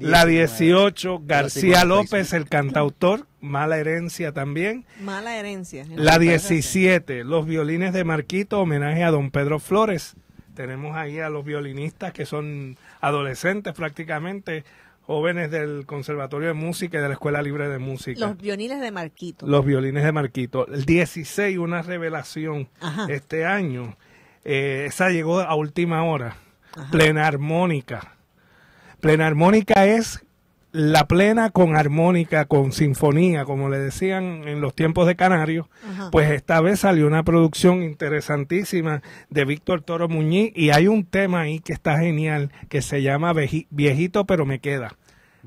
La 18, García López, el cantautor, mala herencia también. Mala herencia. La 17, los violines de Marquito, homenaje a don Pedro Flores. Tenemos ahí a los violinistas que son adolescentes prácticamente, jóvenes del Conservatorio de Música y de la Escuela Libre de Música. Los violines de Marquito. Los violines de Marquito. El 16, una revelación Ajá. este año. Eh, esa llegó a última hora. Plena armónica. Plena armónica es la plena con armónica, con sinfonía, como le decían en los tiempos de Canarios. Ajá. Pues esta vez salió una producción interesantísima de Víctor Toro Muñiz y hay un tema ahí que está genial que se llama Viejito pero me queda.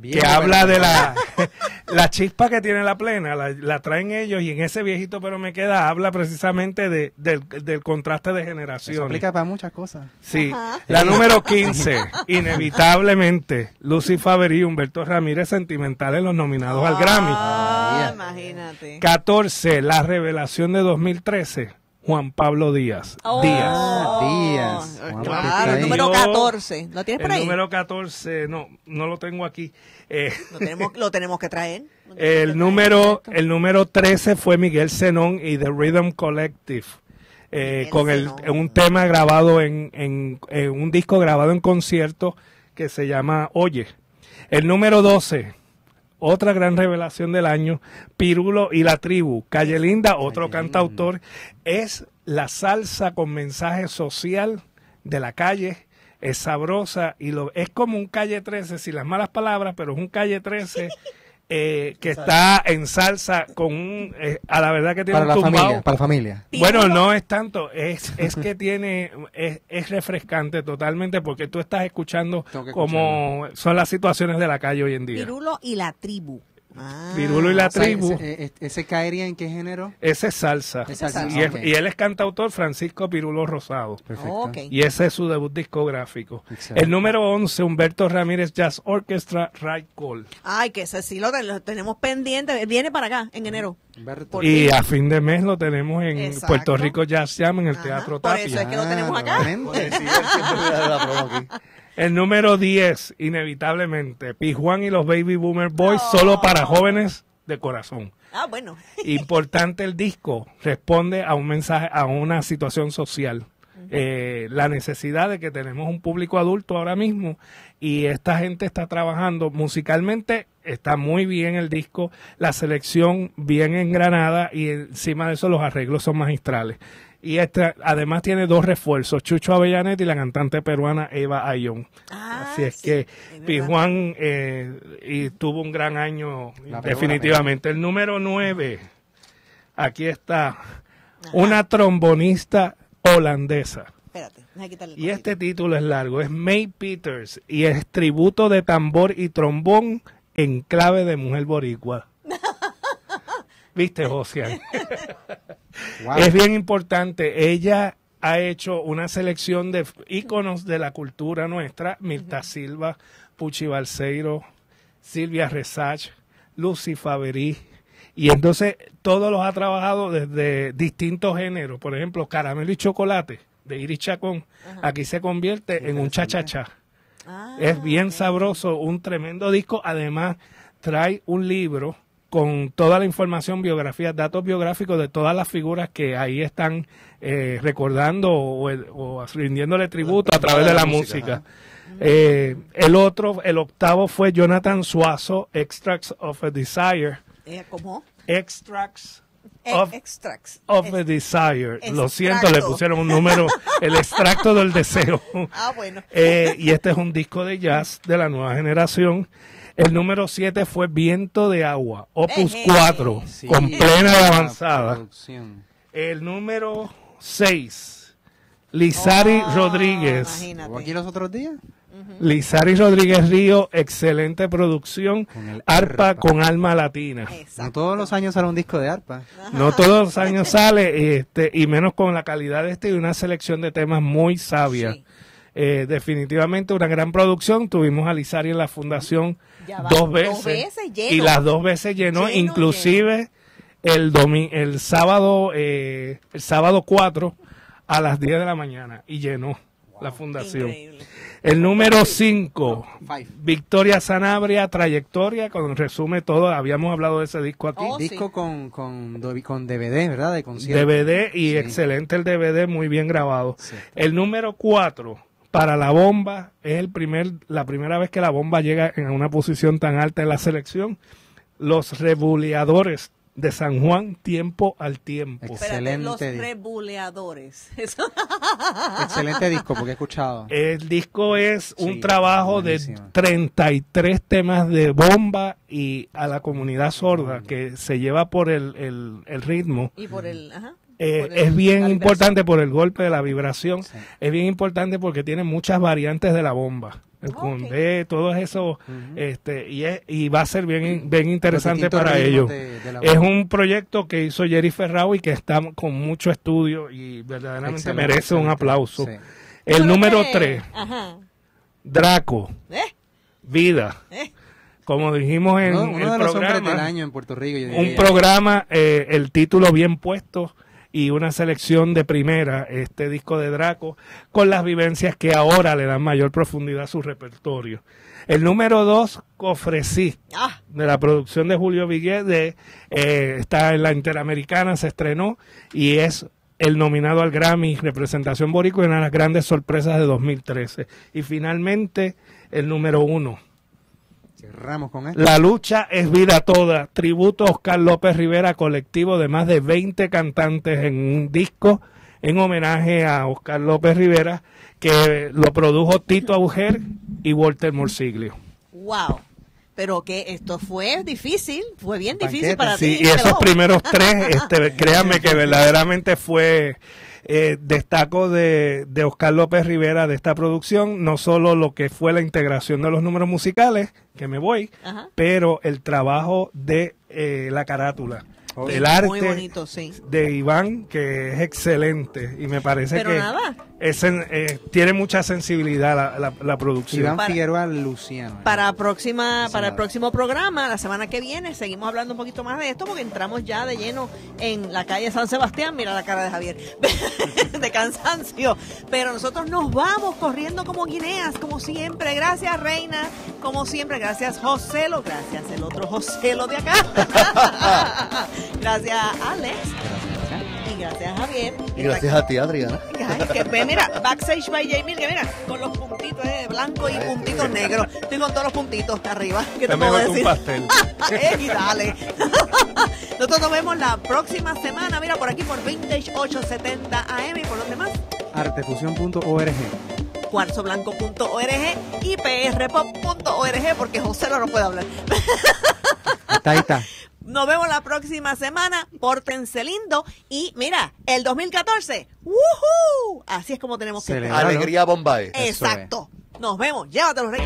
Que habla de la, la chispa que tiene la plena, la, la traen ellos y en ese viejito pero me queda habla precisamente de, del, del contraste de Eso generaciones. aplica para muchas cosas. Sí, la número 15, inevitablemente, Lucy Faber y Humberto Ramírez sentimentales los nominados al Grammy. Ah, imagínate. 14, la revelación de 2013, Juan Pablo Díaz. Oh. Díaz. Díaz. Juan Claro, el número Yo- 14. ¿Lo tienes por El ahí? número 14, no, no lo tengo aquí. Eh, Lo tenemos, lo tenemos que traer. el número el número 13 fue Miguel Zenón y The Rhythm Collective. eh, con el, un tema grabado en, en- en un disco grabado en concierto que se llama Oye. El número 12, otra gran revelación del año, Pirulo y la tribu. Calle Linda, otro cantautor, es la salsa con mensaje social de la calle. Es sabrosa y lo es como un calle 13, sin las malas palabras, pero es un calle 13 eh, que está en salsa con un, eh, a la verdad que tiene Para un la tumbao. familia, para la familia. Bueno, no es tanto, es, es que tiene, es, es refrescante totalmente porque tú estás escuchando cómo son las situaciones de la calle hoy en día. Pirulo y la tribu. Ah. Pirulo y la O sea, tribu, ese, eh, ese caería en qué género? ese es salsa. Es salsa, Y, es- ok. y él es cantautor Francisco Pirulo Rosado. Perfecto. Ok. Y ese es su debut discográfico. Excelente. El número 11, Humberto Ramírez Jazz Orchestra, Right Call. Ay, que ese sí lo, lo tenemos pendiente. Viene para acá en enero. Humberto. Por Y a fin de mes lo tenemos en Exacto. Puerto Rico Jazz Jam en el Ajá, Teatro por Tapia. eso es que lo tenemos acá. El número 10, inevitablemente, Pijuan y los Baby Boomer Boys, solo para jóvenes de corazón. Ah, bueno. Importante el disco, responde a un mensaje, a una situación social. Eh, la necesidad de que tenemos un público adulto ahora mismo y esta gente está trabajando musicalmente, está muy bien el disco, la selección bien engranada y encima de eso los arreglos son magistrales. Y este, además tiene dos refuerzos, Chucho Avellanet y la cantante peruana Eva Ayón. Ah, Así es sí, que es. Pijuan eh, y tuvo un gran año La definitivamente. El número 9, aquí está, una trombonista holandesa. Espérate, Y este título es largo, es May Peters y es tributo de tambor y trombón en clave de mujer boricua. ¿Viste, Josian? Wow. Es bien importante. Ella ha hecho una selección de íconos de la cultura nuestra. Mirta Silva, Puchi Balseiro, Silvia Resach, Lucy Faberí. Y entonces todos los ha trabajado desde distintos géneros. Por ejemplo, Caramelo y Chocolate de Iris Chacón. Aquí se convierte en un cha-cha-cha. Ah, Es bien sabroso, un tremendo disco. Además, trae un libro con toda la información, biografías, datos biográficos de todas las figuras que ahí están eh, recordando o, o rindiéndole tributo a través de la música. Eh, el otro, el octavo fue Jonathan Suazo, Extracts of a Desire. Eh, ¿Cómo? Extracts Eh, of, extracts. of a Desire. Lo siento, le pusieron un número, el extracto del deseo. Ah, bueno. Eh, y este es un disco de jazz de la nueva generación. El número 7 fue Viento de Agua, Opus Ejé. 4, Sí, con plena la avanzada. producción. El número 6, Lizari Oh, Rodríguez. ¿Estuvo Imagínate. aquí los otros días? Lizari Rodríguez Río, excelente producción. Con Arpa arpa. con alma latina. No todos los años sale un disco de arpa. No todos los años sale, este, y menos con la calidad de este y una selección de temas muy sabia. Sí. Eh, definitivamente una gran producción. Tuvimos a Lizari en la fundación va, dos dos veces. Y las dos veces llenó, Lleno, inclusive el domi el sábado, eh, el sábado 4 a las 10 de la mañana y llenó la fundación. Increíble. El número 5, Five. Victoria Sanabria, trayectoria, con resume todo, habíamos hablado de ese disco aquí. Oh, disco sí. con, con, con DVD, ¿verdad? De concierto. DVD y Sí. excelente el DVD, muy bien grabado. Sí. El número 4 para la bomba es el primer la primera vez que la bomba llega en una posición tan alta en la selección. Los rebuleadores de San Juan, tiempo al tiempo. Ex- Espérate, los Excelente. rebuleadores. Eso. Excelente disco, porque he escuchado. El disco es un Sí, trabajo buenísimo. de 33 temas de bomba y a la comunidad sorda que se lleva por el, el- el ritmo. Y por el. Ajá. Eh, el- es bien importante por el golpe de la vibración. Sí. Es bien importante porque tiene muchas variantes de la bomba. El Ok. condé, todo eso. este, y, es- y va a ser bien, bien interesante para ellos. de- de la es un proyecto que hizo Jerry Ferrao y que está con mucho estudio y verdaderamente Excelente, merece un aplauso. Sí. El número que- 3, Ajá. Draco, ¿Eh? Vida. ¿Eh? Como dijimos en Uno, uno el de los hombres del programa, año en Puerto Rico. yo un programa, eh, el título bien puesto, y una selección de primera, este disco de Draco, con las vivencias que ahora le dan mayor profundidad a su repertorio. El número dos, Cofresí, Ah, de la producción de Julio Viguet, de, eh, está en la Interamericana, se estrenó y es el nominado al Grammy Representación Boricua una de las grandes sorpresas de 2013. Y finalmente, el número uno, Cerramos con esto. La lucha es vida toda. Tributo a Oscar López Rivera, colectivo de más de 20 cantantes en un disco en homenaje a Oscar López Rivera, que lo produjo Tito Auger y Walter Morsiglio. wow. Pero que esto fue difícil, fue bien difícil Banquete. para Sí, ti. y esos primeros tres, este, créanme que verdaderamente fue eh, destaco de, de Oscar López Rivera de esta producción, no solo lo que fue la integración de los números musicales, que me voy, Ajá. pero el trabajo de eh, la carátula, Oh, el Muy arte bonito, sí. de Iván, que es excelente, y me parece Pero que nada. Es en- eh, tiene mucha sensibilidad la, la- la producción. Iván Para- Figueroa Luciano. Para próxima, para el próximo programa, la semana que viene, seguimos hablando un poquito más de esto porque entramos ya de lleno en la calle San Sebastián. Mira la cara de Javier, de cansancio. Pero nosotros nos vamos corriendo como guineas, como siempre. Gracias, Reina. Como siempre, gracias, Joselo. Gracias, el otro Joselo de acá. gracias, Alex. Y gracias, Javier. Y gracias a ti, Adriana. Ay, que ve, mira, backstage by Jamie, que mira, con los puntitos eh, blanco y puntitos negros. Estoy con todos los puntitos arriba. ¿Qué te puedo que un decir? pastel. Ey, dale. Nosotros nos vemos la próxima semana, mira, por aquí por Vintage 870 AM y por donde más, Artefusión.org. cuarzoblanco.org y prpop.org, porque José no puede hablar. Está ahí está. Nos vemos la próxima semana. Pórtense lindo. Y mira, el 2014. ¡Woohoo! Así es como tenemos que Celebralo. estar. Alegría Bombay. Exacto. Nos vemos. Llévatelo, Rey.